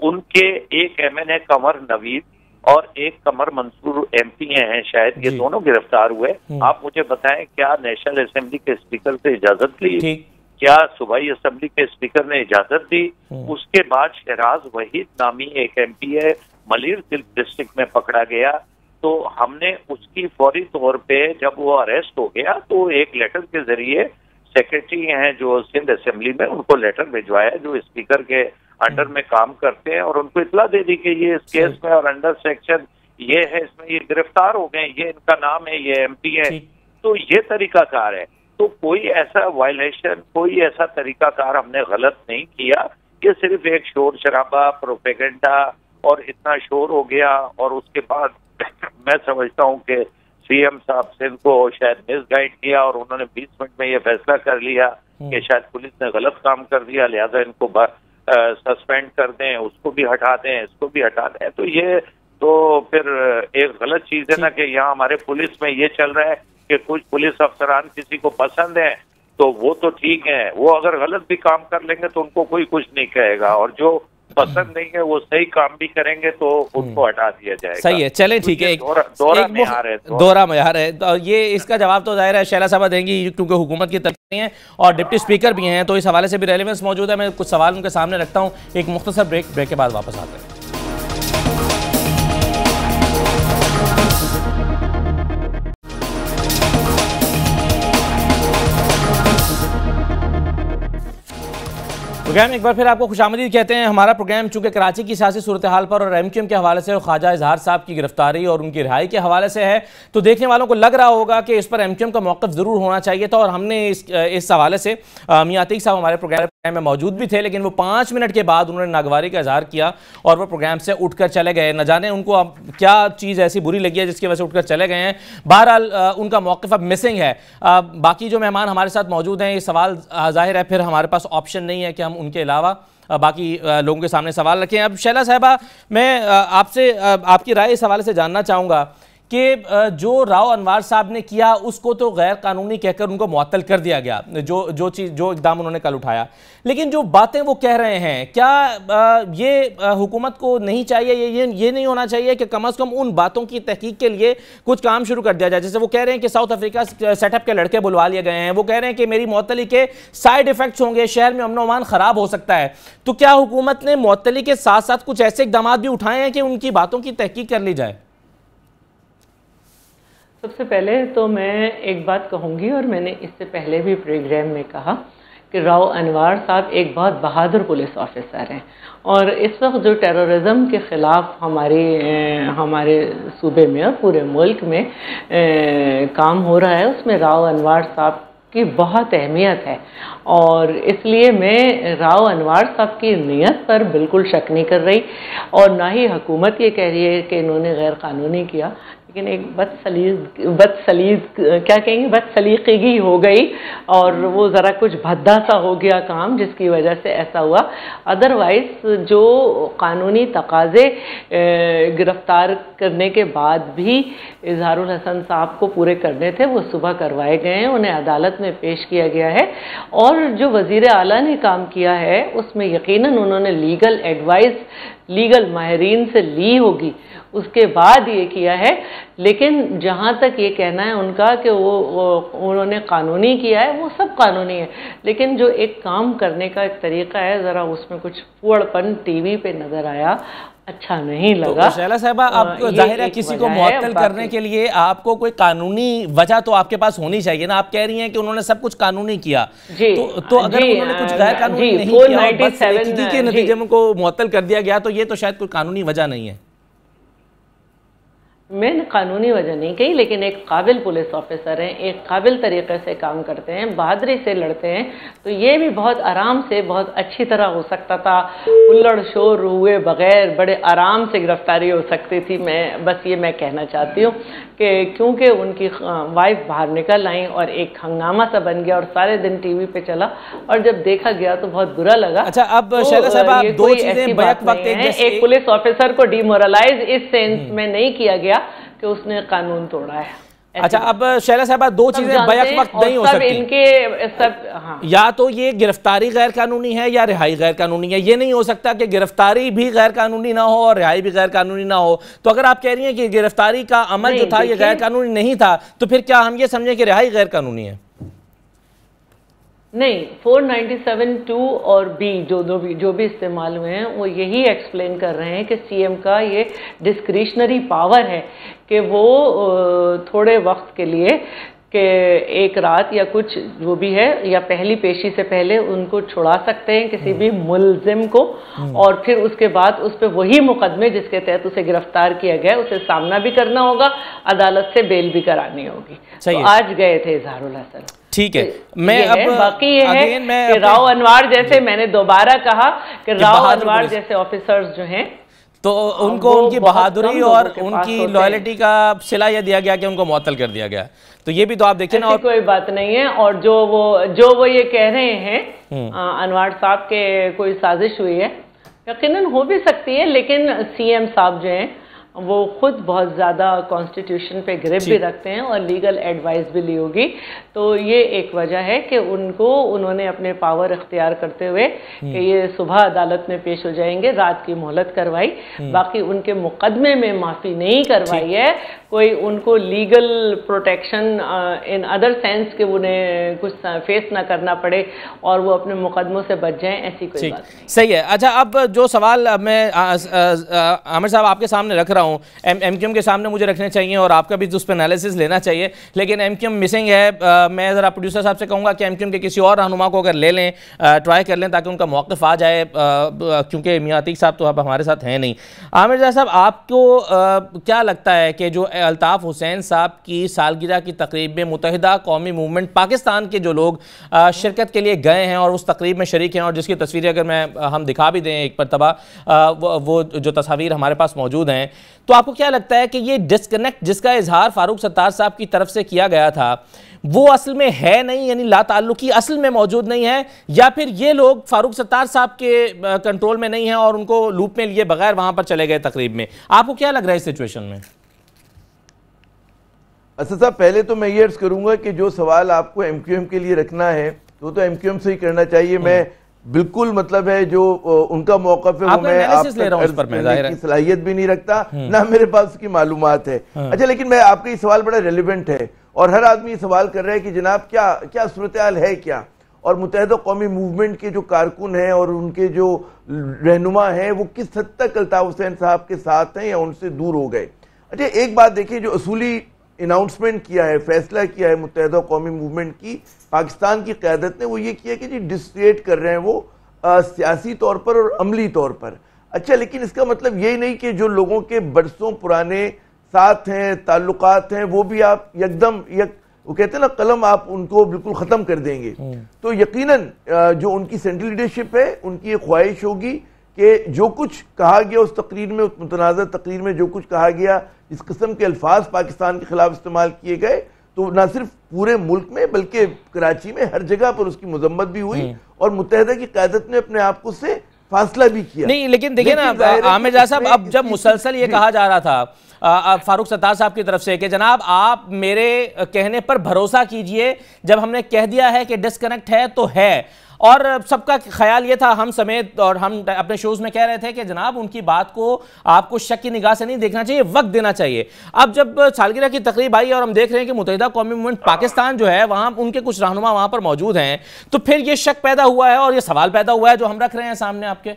ان کے ایک ایم این اے کمر نوید اور ایک کمر منصور ایم پی ہیں شاید یہ جی۔ دونوں گرفتار ہوئے۔ آپ مجھے بتائیں کیا نیشنل اسمبلی کے اسپیکر سے اجازت لی؟ کیا صوبائی اسمبلی کے اسپیکر نے اجازت دی؟ اس کے بعد شہراز وحید نامی ایک ایم پی ہے ملیر ڈسٹرکٹ میں پکڑا گیا۔ تو ہم نے اس کی فوری طور پہ جب وہ اریسٹ ہو گیا تو ایک لیٹر کے ذریعے سیکرٹری ہیں جو سندھ اسمبلی میں ان کو لیٹر بھجوایا جو اسپیکر کے انڈر میں کام کرتے ہیں اور ان کو اطلاع دے دی کہ یہ اس کیس میں اور انڈر سیکشن یہ ہے اس میں یہ گرفتار ہو گئے یہ ان کا نام ہے یہ ایم پی ہے۔ تو یہ طریقہ کار ہے۔ تو کوئی ایسا وائلیشن کوئی ایسا طریقہ کار ہم نے غلط نہیں کیا کہ صرف ایک شور شرابہ پروپیگنڈا اور اتنا شور ہو گیا اور اس کے بعد میں سمجھتا ہوں کہ سی ایم صاحب سے ان کو شاید مس گائڈ کیا اور انہوں نے بیس منٹ میں یہ فیصلہ کر لیا کہ شاید پولیس نے غلط کام کر دیا لہذا ان کو سسپینڈ کر دیں اس کو بھی ہٹا دیں اس کو بھی ہٹا دیں۔ تو یہ تو پھر ایک غلط چیز ہے نا کہ یہاں ہمارے پولیس میں یہ چل رہا ہے۔ کہ کچھ پولیس افسران کسی کو پسند ہیں تو وہ تو ٹھیک ہے وہ اگر غلط بھی کام کر لیں گے تو ان کو کوئی کچھ نہیں کہے گا۔ اور جو پسند نہیں ہے وہ صحیح کام بھی کریں گے تو ان کو ہٹا دیا جائے گا۔ صحیح ہے چلیں ٹھیک ہے۔ دورہ معیار ہے دورہ معیار ہے یہ اس کا جواب تو ظاہر ہے شیلہ صاحبہ دیں گی کیونکہ حکومت کی طرف ہیں اور ڈپٹی اسپیکر بھی ہیں۔ تو اس حوالے سے بھی ریلیونس موجود ہے۔ میں کچھ سوال ان کے سامنے رکھتا ہوں۔ ایک مختصر بریک بریک کے بعد واپس آتے ہیں۔ پروگرام ایک بار پھر آپ کو خوش آمدید کہتے ہیں، ہمارا پروگرام چونکہ کراچی کی سیاسی صورتحال پر اور ایم کیو ایم کے حوالے سے خواجہ اظہار صاحب کی گرفتاری اور ان کی رہائی کے حوالے سے ہے، تو دیکھنے والوں کو لگ رہا ہوگا کہ اس پر ایم کیو ایم کا موقف ضرور ہونا چاہیے تھا اور ہم نے اس حوالے سے میاں عتیق صاحب ہمارے پروگرام میں موجود بھی تھے، لیکن وہ پانچ منٹ کے بعد انہوں نے ناگواری کا اظہار کیا اور وہ پروگرام سے اٹھ کر چلے گئے۔ نہ جانے ان کو اب کیا چیز ایسی بری لگی ہے جس کی وجہ سے اٹھ کر چلے گئے ہیں۔ بہرحال ان کا موقف اب مسنگ ہے۔ باقی جو مہمان ہمارے ساتھ موجود ہیں، یہ سوال ظاہر ہے پھر ہمارے پاس آپشن نہیں ہے کہ ہم ان کے علاوہ باقی لوگوں کے سامنے سوال رکھیں۔ اب شیلہ صاحبہ، میں آپ سے آپ کی رائے اس حوالے سے جاننا چاہوں گا۔ کہ جو راؤ انوار صاحب نے کیا، اس کو تو غیر قانونی کہہ کر ان کو معطل کر دیا گیا، جو جو چیز، جو اقدام انہوں نے کل اٹھایا۔ لیکن جو باتیں وہ کہہ رہے ہیں، کیا یہ حکومت کو نہیں چاہیے، یہ نہیں ہونا چاہیے کہ کم از کم ان باتوں کی تحقیق کے لیے کچھ کام شروع کر دیا جائے؟ جیسے وہ کہہ رہے ہیں کہ ساؤتھ افریقہ سیٹ اپ کے لڑکے بلوا لیے گئے ہیں، وہ کہہ رہے ہیں کہ میری معطلی کے سائیڈ ایفیکٹس ہوں گے، شہر میں امن و امان خراب ہو سکتا ہے۔ تو کیا حکومت نے معطلی کے ساتھ ساتھ کچھ ایسے اقدامات بھی اٹھائے ہیں کہ ان کی باتوں کی تحقیق کر لی جائے؟ سب سے پہلے تو میں ایک بات کہوں گی اور میں نے اس سے پہلے بھی پروگرام میں کہا کہ راؤ انوار صاحب ایک بہت بہادر پولیس آفیسر ہیں اور اس وقت جو ٹیرورزم کے خلاف ہماری ہمارے صوبے میں اور پورے ملک میں کام ہو رہا ہے، اس میں راؤ انوار صاحب کی بہت اہمیت ہے اور اس لیے میں راؤ انوار صاحب کی نیت پر بالکل شک نہیں کر رہی اور نہ ہی حکومت یہ کہہ رہی ہے کہ انہوں نے غیر قانونی کیا لیکن ایک بد سلیز بد سلیز کیا کہیں گے؟ بد سلیقگی ہو گئی اور وہ ذرا کچھ بھدا سا ہو گیا کام، جس کی وجہ سے ایسا ہوا۔ ادروائز جو قانونی تقاضے گرفتار کرنے کے بعد بھی اظہار الحسن صاحب کو پورے کرنے تھے، وہ صبح کروائے گئے ہیں، انہیں عدالت میں پیش کیا گیا ہے۔ اور جو وزیر اعلیٰ نے کام کیا ہے، اس میں یقیناً انہوں نے لیگل ایڈوائز لیگل ماہرین سے لی ہوگی۔ اس کے بعد یہ کیا ہے۔ لیکن جہاں تک یہ کہنا ہے ان کا کہ وہ انہوں نے قانونی کیا ہے وہ سب قانونی ہے لیکن جو ایک کام کرنے کا ایک طریقہ ہے ذرا اس میں کچھ پوڑ پن ٹی وی پہ نظر آیا اچھا نہیں لگا۔ شہلہ صاحبہ آپ ظاہر ہے کسی کو معطل کرنے کے لیے آپ کو کوئی قانونی وجہ تو آپ کے پاس ہونی چاہیے نا۔ آپ کہہ رہی ہیں کہ انہوں نے سب کچھ قانونی کیا۔ جی، تو اگر جی، انہوں نے کچھ غیر قانونی جی، نہیں کیا کے۔ نتیجے میں کو معطل کر دیا گیا تو یہ تو شاید کوئی قانونی وجہ نہیں ہے۔ میں نے قانونی وجہ نہیں کہی، لیکن ایک قابل پولیس آفیسر ہیں، ایک قابل طریقے سے کام کرتے ہیں، بہادری سے لڑتے ہیں۔ تو یہ بھی بہت آرام سے بہت اچھی طرح ہو سکتا تھا۔ الڑ شور ہوئے بغیر بڑے آرام سے گرفتاری ہو سکتی تھی۔ میں بس یہ میں کہنا چاہتی ہوں۔ کہ کیونکہ ان کی وائف باہر نکل آئیں اور ایک ہنگامہ سا بن گیا اور سارے دن ٹی وی پہ چلا اور جب دیکھا گیا تو بہت برا لگا۔ اچھا اب شہدہ صاحبہ دو چیزیں بیک وقت ایک پولیس آفیسر کو ڈی مورلائز اس سینس میں نہیں کیا گیا کہ اس نے قانون توڑا ہے۔ اچھا اب شہلہ صاحبہ دو چیزیں بیک وقت نہیں ہو سکتی۔ ہاں۔ یا تو یہ گرفتاری غیر قانونی ہے یا رہائی غیر قانونی ہے۔ یہ نہیں ہو سکتا کہ گرفتاری بھی غیر قانونی نہ ہو اور رہائی بھی غیر قانونی نہ ہو۔ تو اگر آپ کہہ رہی ہیں کہ گرفتاری کا عمل جو تھا یہ غیر قانونی نہیں تھا تو پھر کیا ہم یہ سمجھیں کہ رہائی غیر قانونی ہے؟ نہیں فور نائنٹی سیون ٹو اور بی جو دو بھی جو بھی استعمال ہوئے ہیں وہ یہی ایکسپلین کر رہے ہیں کہ سی ایم کا یہ ڈسکریشنری پاور ہے۔ کہ وہ تھوڑے وقت کے لیے کہ ایک رات یا کچھ جو بھی ہے یا پہلی پیشی سے پہلے ان کو چھڑا سکتے ہیں کسی بھی ملزم کو اور پھر اس کے بعد اس پہ وہی مقدمے جس کے تحت اسے گرفتار کیا گیا اسے سامنا بھی کرنا ہوگا عدالت سے بیل بھی کرانی ہوگی۔ تو آج گئے تھے اظہار اللہ ٹھیک ہے۔ میں اب باقی یہ ہے کہ راؤ انوار جیسے میں نے دوبارہ کہا کہ راؤ انوار جیسے آفیسرز جو ہیں تو ان کو ان کی بہادری اور ان کی لوائلٹی کا صلح یہ دیا گیا کہ ان کو معطل کر دیا گیا۔ تو یہ بھی تو آپ دیکھیں نا اور کوئی بات نہیں ہے۔ اور جو وہ جو وہ یہ کہہ رہے ہیں انوار صاحب کے کوئی سازش ہوئی ہے۔ یقیناً ہو بھی سکتی ہے لیکن سی ایم صاحب جو ہیں وہ خود بہت زیادہ کانسٹیٹیوشن پہ گرپ بھی رکھتے ہیں اور لیگل ایڈوائز بھی لی ہوگی۔ تو یہ ایک وجہ ہے کہ ان کو انہوں نے اپنے پاور اختیار کرتے ہوئے کہ یہ صبح عدالت میں پیش ہو جائیں گے رات کی مہلت کروائی۔ باقی ان کے مقدمے میں معافی نہیں کروائی ہے۔ کوئی ان کو legal protection in other sense کہ انہیں کچھ فیس نہ کرنا پڑے اور وہ اپنے مقدموں سے بچ جائیں ایسی کوئی بات صحیح ہے۔ اچھا اب جو سوال میں عامر صاحب آپ کے سامنے رکھ رہا ہوں۔ ایم ایم کیوم کے سامنے مجھے رکھنے چاہیے اور آپ کا بھی اس پہ انالیسس لینا چاہیے۔ لیکن ایم کیوم مسنگ ہے۔ میں ذرا پروڈیوسر صاحب سے کہوں گا کہ ایم کیوم کے کسی اور رہنما کو اگر لے لیں ٹرائی کر لیں تاکہ ان کا موقف آ جائے۔ کیونکہ میاں عتیق صاحب تو اب ہمارے ساتھ ہیں نہیں۔ عامر صاحب آپ کو کیا لگتا ہے کہ جو الطاف حسین صاحب کی سالگرہ کی تقریب میں متحدہ قومی موومنٹ پاکستان کے جو لوگ شرکت کے لیے گئے ہیں اور اس تقریب میں شریک ہیں اور جس کی تصویریں اگر میں ہم دکھا بھی دیں ایک مرتبہ وہ جو تصاویر ہمارے پاس موجود ہیں، تو آپ کو کیا لگتا ہے کہ یہ ڈسکنیکٹ جس کا اظہار فاروق ستار صاحب کی طرف سے کیا گیا تھا، وہ اصل میں ہے نہیں یعنی لا تعلقی اصل میں موجود نہیں ہے، یا پھر یہ لوگ فاروق ستار صاحب کے کنٹرول میں نہیں ہیں اور ان کو لوپ میں لیے بغیر وہاں پر چلے گئے تقریب میں؟ آپ کو کیا لگ رہا ہے اس سچویشن میں؟ اسد صاحب پہلے تو میں یہ عرض کروں گا کہ جو سوال آپ کو ایم کیو ایم کے لیے رکھنا ہے تو تو ایم کیو ایم سے ہی کرنا چاہیے۔ میں بالکل مطلب ہے جو ان کا موقف ہے وہ میں آپ کی صلاحیت بھی نہیں رکھتا نہ میرے پاس کی معلومات ہے۔ ہاں۔ اچھا لیکن میں آپ کا یہ سوال بڑا ریلیونٹ ہے اور ہر آدمی یہ سوال کر رہا ہے کہ جناب کیا کیا صورتحال ہے کیا؟ اور متحدہ قومی موومنٹ کے جو کارکن ہیں اور ان کے جو رہنما ہیں وہ کس حد تک الطاف حسین صاحب کے ساتھ ہیں یا ان سے دور ہو گئے؟ اچھا ایک بات دیکھیں جو اصولی اناؤنسمنٹ کیا ہے فیصلہ کیا ہے متحدہ قومی موومنٹ کی۔ پاکستان کی قیادت نے وہ یہ کیا کہ جی ڈسٹریٹ کر رہے ہیں وہ سیاسی طور پر اور عملی طور پر۔ اچھا لیکن اس کا مطلب یہی نہیں کہ جو لوگوں کے برسوں پرانے ساتھ ہیں تعلقات ہیں وہ بھی آپ یکدم یک وہ کہتے ہیں نا قلم آپ ان کو بالکل ختم کر دیں گے۔ تو یقیناً جو ان کی سینٹرل لیڈرشپ ہے ان کی ایک خواہش ہوگی کہ جو کچھ کہا گیا اس تقریر میں اس متنازع تقریر میں جو کچھ کہا گیا اس قسم کے الفاظ پاکستان کے خلاف استعمال کیے گئے تو نہ صرف پورے ملک میں بلکہ کراچی میں ہر جگہ پر اس کی مذمت بھی ہوئی اور متحدہ کی قیادت نے اپنے آپ کو سے فاصلہ بھی کیا۔ نہیں لیکن دیکھیں نا عامر جا صاحب اب جب مسلسل یہ کہا جا رہا تھا فاروق ستار صاحب کی طرف سے کہ جناب آپ میرے کہنے پر بھروسہ کیجیے جب ہم نے کہہ دیا ہے کہ ڈسکنیکٹ ہے تو ہے۔ اور سب کا خیال یہ تھا، ہم سمیت اور ہم اپنے شوز میں کہہ رہے تھے کہ جناب، ان کی بات کو آپ کو شک کی نگاہ سے نہیں دیکھنا چاہیے، وقت دینا چاہیے۔ اب جب سالگرہ کی تقریب آئی اور ہم دیکھ رہے ہیں کہ متحدہ قومی مومنٹ پاکستان جو ہے، وہاں ان کے کچھ رہنما وہاں پر موجود ہیں، تو پھر یہ شک پیدا ہوا ہے اور یہ سوال پیدا ہوا ہے جو ہم رکھ رہے ہیں سامنے آپ کے۔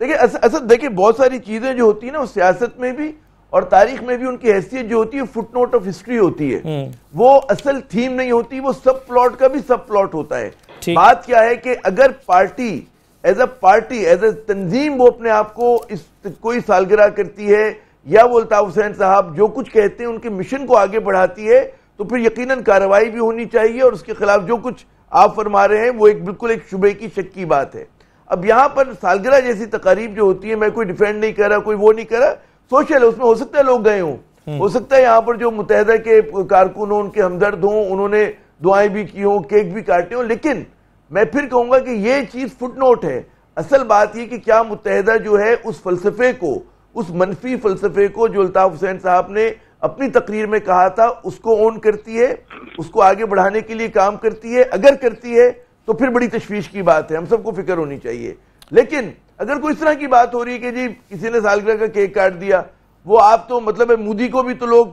دیکھیں اصل دیکھیں بہت ساری چیزیں جو ہوتی ہیں نا، وہ سیاست میں بھی اور تاریخ میں بھی ان کی حیثیت جو ہوتی ہے فٹ نوٹ آف ہسٹری ہوتی ہے۔ وہ اصل تھیم نہیں ہوتی وہ سب پلاٹ کا بھی سب پلاٹ ہوتا ہے۔ بات کیا ہے کہ اگر party as a party as a تنظیم وہ اپنے آپ کو اس کوئی سالگرہ کرتی ہے یا وہ الطاف حسین صاحب جو کچھ کہتے ہیں ان کے مشن کو آگے بڑھاتی ہے تو پھر یقیناً کارروائی بھی ہونی چاہیے اور اس کے خلاف جو کچھ آپ فرما رہے ہیں وہ ایک بالکل ایک شبے کی شک کی بات ہے۔ اب یہاں پر سالگرہ جیسی تقاریب جو ہوتی ہے میں کوئی ڈیفینڈ نہیں کر رہا کوئی وہ نہیں کر رہا سوشل اس میں ہو سکتا ہے لوگ گئے ہوں۔ ہو سکتا ہے یہاں پر جو متحدہ کے کارکن ہوں ان کے ہمدرد ہوں انہوں نے دعائیں بھی کی ہوں کیک بھی کاٹے ہوں۔ لیکن میں پھر کہوں گا کہ یہ چیز فٹ نوٹ ہے۔ اصل بات یہ کہ کیا متحدہ جو ہے اس فلسفے کو اس منفی فلسفے کو جو الطاف حسین صاحب نے اپنی تقریر میں کہا تھا اس کو اون کرتی ہے اس کو آگے بڑھانے کے لیے کام کرتی ہے۔ اگر کرتی ہے تو پھر بڑی تشویش کی بات ہے۔ ہم سب کو فکر ہونی چاہیے۔ لیکن اگر کوئی اس طرح کی بات ہو رہی ہے کہ جی کسی نے سالگرہ کا کیک کاٹ دیا وہ آپ تو مطلب ہے مودی کو بھی تو لوگ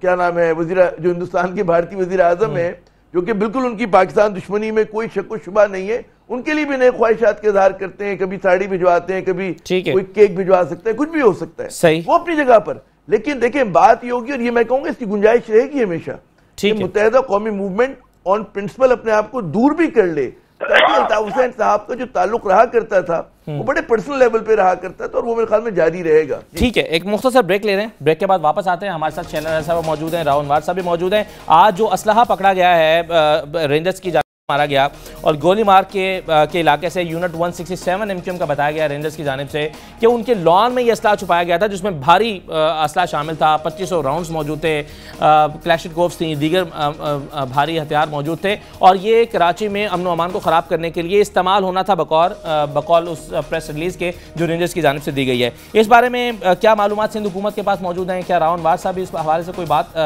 کیا نام ہے وزیر جو ہندوستان کے بھارتی وزیر اعظم ہے جو کہ بالکل ان کی پاکستان دشمنی میں کوئی شک و شبہ نہیں ہے ان کے لیے بھی نئے خواہشات کے اظہار کرتے ہیں کبھی ساڑی بھجواتے ہیں کبھی کوئی کیک بھجوا سکتا ہے کچھ بھی ہو سکتا ہے۔ وہ اپنی جگہ پر۔ لیکن دیکھیں بات یہ ہوگی اور یہ میں کہوں گا اس کی گنجائش رہے گی ہمیشہ۔ متحدہ قومی موومنٹ آن پرنسپل اپنے آپ کو دور بھی کر لے الطاف حسین صاحب کا جو تعلق رہا کرتا تھا وہ بڑے پرسنل لیول پہ رہا کرتا تھا اور وہ میرے خیال میں جاری رہے گا۔ ٹھیک ہے ایک مختصر بریک لے رہے ہیں بریک کے بعد واپس آتے ہیں۔ ہمارے ساتھ شیلر صاحب موجود ہیں راؤن وار صاحب بھی موجود ہیں۔ آج جو اسلحہ پکڑا گیا ہے رینجرز کی مارا گیا۔ اور گولی مار کے علاقے سے یونٹ 167 ایم کیوم کا بتایا گیا رینجرز کی جانب سے کہ ان کے لان میں یہ اسلحہ چھپایا گیا تھا، جس میں بھاری اسلحہ شامل تھا۔ پچیس سو راؤنڈز موجود تھے۔ کلیشٹ گوفز تھیں، دیگر بھاری ہتھیار موجود تھے۔ اور یہ کراچی میں امن و امان کو خراب کرنے کے لیے استعمال ہونا تھا بقور بقول اس پریس ریلیز کے جو رینجرز کی جانب سے دی گئی ہے۔ اس بارے میں کیا معلومات سندھ حکومت کے پاس موجود ہیں؟ کیا راؤن وار صاحب اس حوالے سے کوئی بات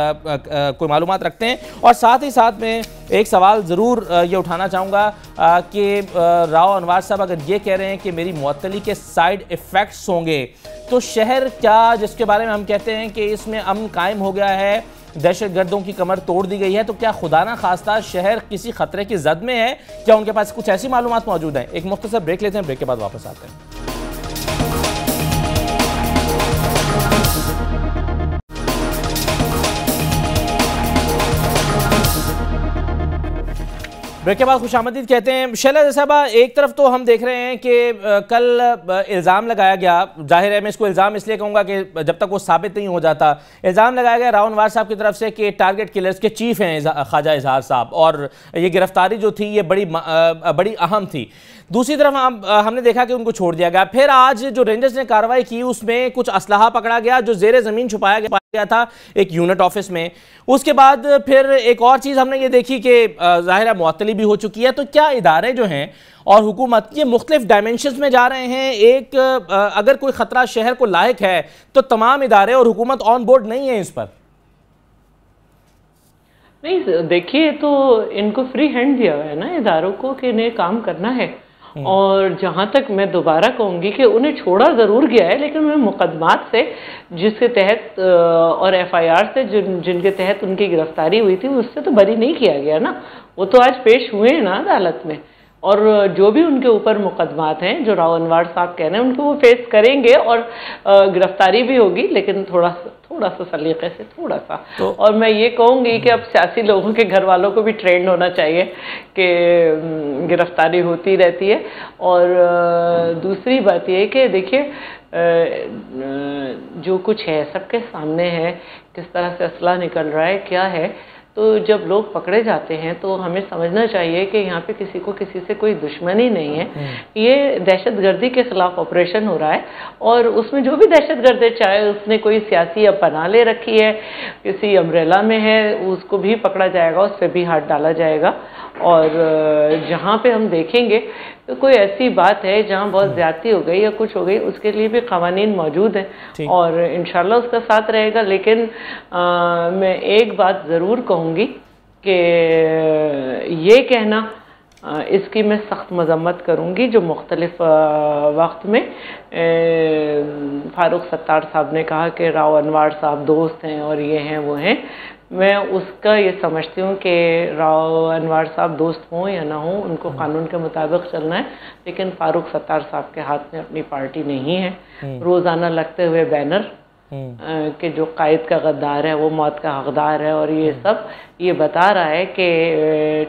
کوئی معلومات رکھتے ہیں؟ اور ساتھ ہی ساتھ میں ایک سوال ضرور یہ اٹھانا چاہوں گا کہ راؤ انوار صاحب اگر یہ کہہ رہے ہیں کہ میری معطلی کے سائیڈ ایفیکٹس ہوں گے، تو شہر کیا، جس کے بارے میں ہم کہتے ہیں کہ اس میں امن قائم ہو گیا ہے، دہشت گردوں کی کمر توڑ دی گئی ہے، تو کیا خدا نہ خواستہ شہر کسی خطرے کی زد میں ہے؟ کیا ان کے پاس کچھ ایسی معلومات موجود ہیں؟ ایک مختصر بریک لیتے ہیں بریک کے بعد واپس آتے ہیں۔ بریک کے بعد خوش آمدید کہتے ہیں شیلہ جی صاحبہ، ایک طرف تو ہم دیکھ رہے ہیں کہ کل الزام لگایا گیا۔ ظاہر ہے، میں اس کو الزام اس لیے کہوں گا کہ جب تک وہ ثابت نہیں ہو جاتا۔ الزام لگایا گیا راؤن وار صاحب کی طرف سے کہ ٹارگٹ کلرز کے چیف ہیں خواجہ اظہار صاحب۔ اور یہ گرفتاری جو تھی، یہ بڑی بڑی اہم تھی۔ دوسری طرف ہم نے دیکھا کہ ان کو چھوڑ دیا گیا۔ پھر آج جو رینجرز نے کاروائی کی، اس میں کچھ اسلحہ پکڑا گیا، جو زیر زمین چھپایا گیا۔ گیا تھا ایک یونٹ آفس میں۔ اس کے بعد پھر ایک اور چیز ہم نے یہ دیکھی کہ ظاہرہ معطلی بھی ہو چکی ہے۔ تو کیا ادارے جو ہیں اور حکومت یہ مختلف ڈائمنشنز میں جا رہے ہیں؟ ایک اگر کوئی خطرہ شہر کو لاحق ہے تو تمام ادارے اور حکومت آن بورڈ نہیں ہیں اس پر۔ نہیں، دیکھیے تو ان کو فری ہینڈ دیا ہوا ہے نا اداروں کو کہ انہیں کام کرنا ہے۔ اور جہاں تک میں دوبارہ کہوں گی کہ انہیں چھوڑا ضرور گیا ہے، لیکن انہیں مقدمات سے، جس کے تحت اور ایف آئی آر سے جن جن کے تحت ان کی گرفتاری ہوئی تھی، اس سے تو بری نہیں کیا گیا نا۔ وہ تو آج پیش ہوئے ہیں نا عدالت میں۔ اور جو بھی ان کے اوپر مقدمات ہیں جو راؤ انوار صاحب کہہ رہے ہیں ان کو وہ فیس کریں گے اور گرفتاری بھی ہوگی لیکن تھوڑا سا تھوڑا سا سلیقے سے تھوڑا سا۔ اور میں یہ کہوں گی کہ اب سیاسی لوگوں کے گھر والوں کو بھی ٹرینڈ ہونا چاہیے کہ گرفتاری ہوتی رہتی ہے۔ اور دوسری بات یہ کہ دیکھیے جو کچھ ہے سب کے سامنے ہے کس طرح سے اسلحہ نکل رہا ہے کیا ہے تو جب لوگ پکڑے جاتے ہیں تو ہمیں سمجھنا چاہیے کہ یہاں پہ کسی کو کسی سے کوئی دشمنی نہیں ہے۔ یہ دہشت گردی کے خلاف آپریشن ہو رہا ہے اور اس میں جو بھی دہشت گرد ہے چاہے اس نے کوئی سیاسی بنا لے رکھی ہے کسی امبریلا میں ہے اس کو بھی پکڑا جائے گا اس پہ بھی ہاتھ ڈالا جائے گا۔ اور جہاں پہ ہم دیکھیں گے کوئی ایسی بات ہے جہاں بہت زیادتی ہو گئی یا کچھ ہو گئی اس کے لیے بھی قوانین موجود ہیں اور انشاءاللہ اس کا ساتھ رہے گا۔ لیکن میں ایک بات ضرور کہوں گی کہ یہ کہنا اس کی میں سخت مذمت کروں گی جو مختلف وقت میں فاروق ستار صاحب نے کہا کہ راؤ انوار صاحب دوست ہیں اور یہ ہیں وہ ہیں۔ میں اس کا یہ سمجھتی ہوں کہ راؤ انوار صاحب دوست ہوں یا نہ ہوں ان کو قانون کے مطابق چلنا ہے لیکن فاروق ستار صاحب کے ہاتھ میں اپنی پارٹی نہیں ہے۔ روزانہ لگتے ہوئے بینر کہ جو قائد کا غدار ہے وہ موت کا حقدار ہے اور یہ سب یہ بتا رہا ہے کہ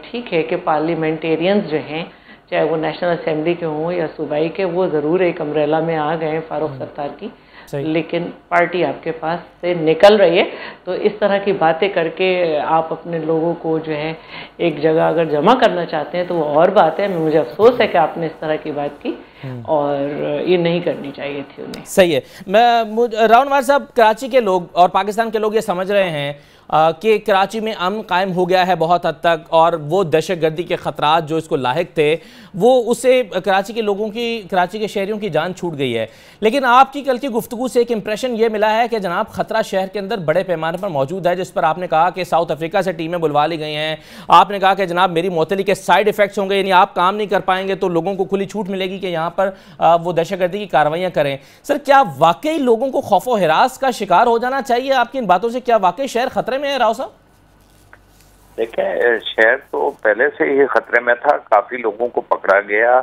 ٹھیک ہے کہ پارلیمنٹیرینز جو ہیں چاہے وہ نیشنل اسمبلی کے ہوں یا صوبائی کے وہ ضرور ایک امریلا میں آ گئے ہیں فاروق ستار کی۔ لیکن پارٹی آپ کے پاس سے نکل رہی ہے۔ تو اس طرح کی باتیں کر کے آپ اپنے لوگوں کو جو ہے ایک جگہ اگر جمع کرنا چاہتے ہیں تو وہ اور بات ہے مجھے افسوس ہے کہ آپ نے اس طرح کی بات کی اور یہ نہیں کرنی چاہیے تھی انہیں۔ صحیح ہے۔ میں راؤن وار صاحب کراچی کے لوگ اور پاکستان کے لوگ یہ سمجھ رہے ہیں کہ کراچی میں امن قائم ہو گیا ہے بہت حد تک اور وہ دہشت گردی کے خطرات جو اس کو لاحق تھے، وہ اسے کراچی کے لوگوں کی، کراچی کے شہریوں کی جان چھوٹ گئی ہے۔ لیکن آپ کی کل کی گفتگو سے ایک امپریشن یہ ملا ہے کہ جناب خطرہ شہر کے اندر بڑے پیمانے پر موجود ہے، جس پر آپ نے کہا کہ ساؤتھ افریقہ سے ٹیمیں بلوا لی گئی ہیں۔ آپ نے کہا کہ جناب میری معطلی کے سائیڈ ایفیکٹس ہوں گے یعنی آپ کام نہیں کر پائیں گے تو لوگوں کو کھلی چھوٹ ملے گی کہ یہاں پر وہ دہشت گردی کی کاروائیاں کریں۔ سر، کیا واقعی لوگوں کو خوف و حراس کا شکار ہو جانا چاہیے آپ کی ان باتوں سے؟ کیا واقعی شہر خطرے میں ہے راؤ صاحب؟ دیکھیں شہر تو پہلے سے ہی خطرے میں تھا، کافی لوگوں کو پکڑا گیا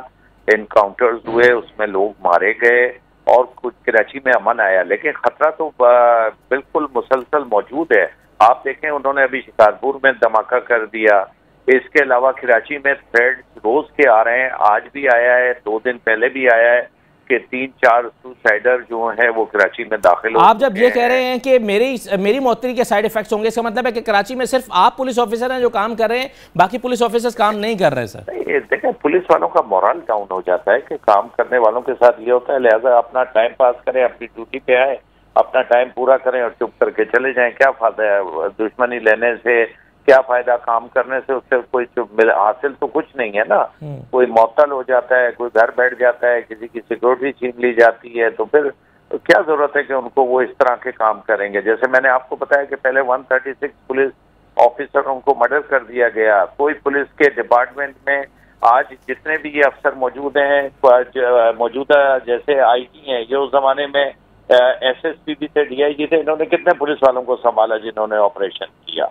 انکاؤنٹرز ہوئے، اس میں لوگ مارے گئے، اور کچھ کراچی میں امن آیا، لیکن خطرہ تو بالکل مسلسل موجود ہے۔ آپ دیکھیں، انہوں نے ابھی شکارپور میں دھماکہ کر دیا۔ اس کے علاوہ کراچی میں تھریڈ روز کے آ رہے ہیں، آج بھی آیا ہے، دو دن پہلے بھی آیا ہے۔ کہ تین چار سوسائڈر جو ہیں وہ کراچی میں داخل آپ جب یہ کہہ رہے ہیں کہ میری میری معطری کے سائیڈ ایفیکٹس ہوں گے اس کا مطلب ہے کہ کراچی میں صرف آپ پولیس آفیسر ہیں جو کام کر رہے ہیں باقی پولیس آفیسرز کام نہیں کر رہے سر دیکھیں پولیس والوں کا مورال ڈاؤن ہو جاتا ہے کہ کام کرنے والوں کے ساتھ یہ ہوتا ہے لہٰذا اپنا ٹائم پاس کریں اپنی ڈیوٹی پہ آئے اپنا ٹائم پورا کریں اور چپ کر کے چلے جائیں۔ کیا فائدہ ہے؟ دشمنی لینے سے کیا فائدہ کام کرنے سے اس سے کوئی حاصل تو کچھ نہیں ہے نا۔ کوئی معطل ہو جاتا ہے کوئی گھر بیٹھ جاتا ہے کسی کی سیکورٹی چھین لی جاتی ہے تو پھر کیا ضرورت ہے کہ ان کو وہ اس طرح کے کام کریں گے؟ جیسے میں نے آپ کو بتایا کہ پہلے ون تھرٹی سکس پولیس آفیسروں کو مرڈر کر دیا گیا۔ کوئی پولیس کے ڈپارٹمنٹ میں آج جتنے بھی یہ افسر موجود ہیں موجودہ جیسے آئی ٹی ہیں یہ اس زمانے میں ایس ایس پی بھی تھے ڈی آئی جی تھے انہوں نے کتنے پولیس والوں کو سنبھالا جنہوں نے آپریشن کیا؟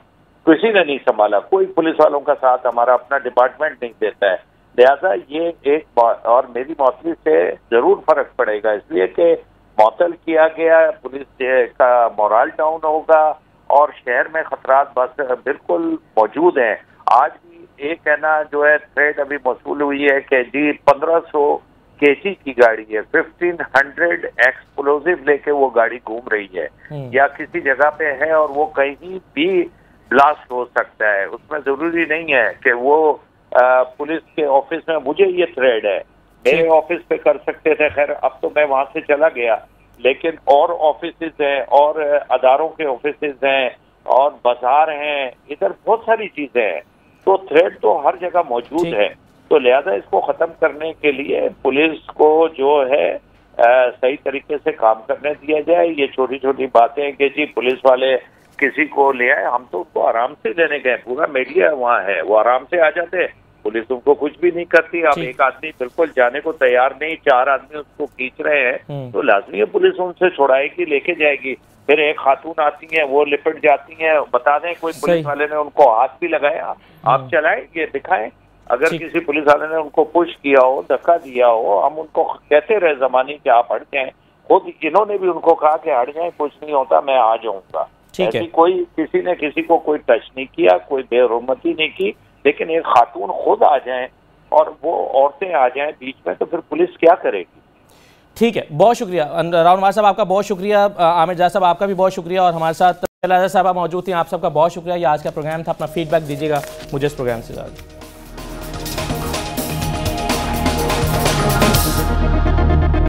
کسی نے نہیں سنبھالا۔ کوئی پولیس والوں کا ساتھ ہمارا اپنا ڈپارٹمنٹ نہیں دیتا ہے۔ لہٰذا یہ ایک اور میری معطلی سے ضرور فرق پڑے گا۔ اس لیے کہ معطل کیا گیا پولیس کا مورال ڈاؤن ہوگا اور شہر میں خطرات بس بالکل موجود ہیں۔ آج بھی ایک ہے نا جو ہے تھریڈ ابھی موصول ہوئی ہے کہ جی پندرہ سو کے جی کی گاڑی ہے۔ ففٹین ہنڈریڈ ایکسپلوزو لے کے وہ گاڑی گھوم رہی ہے۔ یا کسی جگہ پہ ہے اور وہ کہیں بھی بلاسٹ ہو سکتا ہے۔ اس میں ضروری نہیں ہے کہ وہ پولیس کے آفس میں مجھے یہ تھریڈ ہے۔ میرے آفس پہ کر سکتے تھے خیر اب تو میں وہاں سے چلا گیا۔ لیکن اور آفیسز ہیں اور اداروں کے آفیسز ہیں اور بازار ہیں ادھر بہت ساری چیزیں ہیں۔ تو تھریڈ تو ہر جگہ موجود ہے۔ تو لہذا اس کو ختم کرنے کے لیے پولیس کو جو ہے صحیح طریقے سے کام کرنے دیا جائے۔ یہ چھوٹی چھوٹی باتیں کہ جی پولیس والے کسی کو لے آئے ہم تو اس کو آرام سے لینے گئے پورا میڈیا وہاں ہے وہ آرام سے آ جاتے پولیس ان کو کچھ بھی نہیں کرتی اب ایک آدمی بالکل جانے کو تیار نہیں چار آدمی اس کو کھینچ رہے ہیں تو لازمی ہے پولیس ان سے چھوڑائے گی لے کے جائے گی۔ پھر ایک خاتون آتی ہیں وہ لپٹ جاتی ہیں بتا دیں کوئی پولیس والے نے ان کو ہاتھ بھی لگایا آپ چلائیں یہ دکھائیں۔ اگر کسی پولیس والے نے ان کو پش کیا ہو دھکا دیا ہو ہم ان کو کہتے رہے زمانے کہ آپ ہٹ جائیں۔ خود انہوں نے بھی ان کو کہا کہ ہٹ جائیں کچھ نہیں ہوتا میں آ جاؤں گا۔ ایسی کوئی کسی نے کسی کو کوئی ٹچ نہیں کیا کوئی بے حرمتی نہیں کی لیکن ایک خاتون خود آ جائیں اور وہ عورتیں آ جائیں بیچ میں تو پھر پولیس کیا کرے گی؟ ٹھیک ہے بہت شکریہ۔ راؤن مار صاحب آپ کا بہت شکریہ۔ عامر جا صاحب آپ کا بھی بہت شکریہ۔ اور ہمارے ساتھ صاحب موجود تھے آپ سب کا بہت شکریہ۔ یہ آج کا پروگرام تھا اپنا فیڈ بیک دیجیے گا مجھے اس پروگرام سے زیادہ۔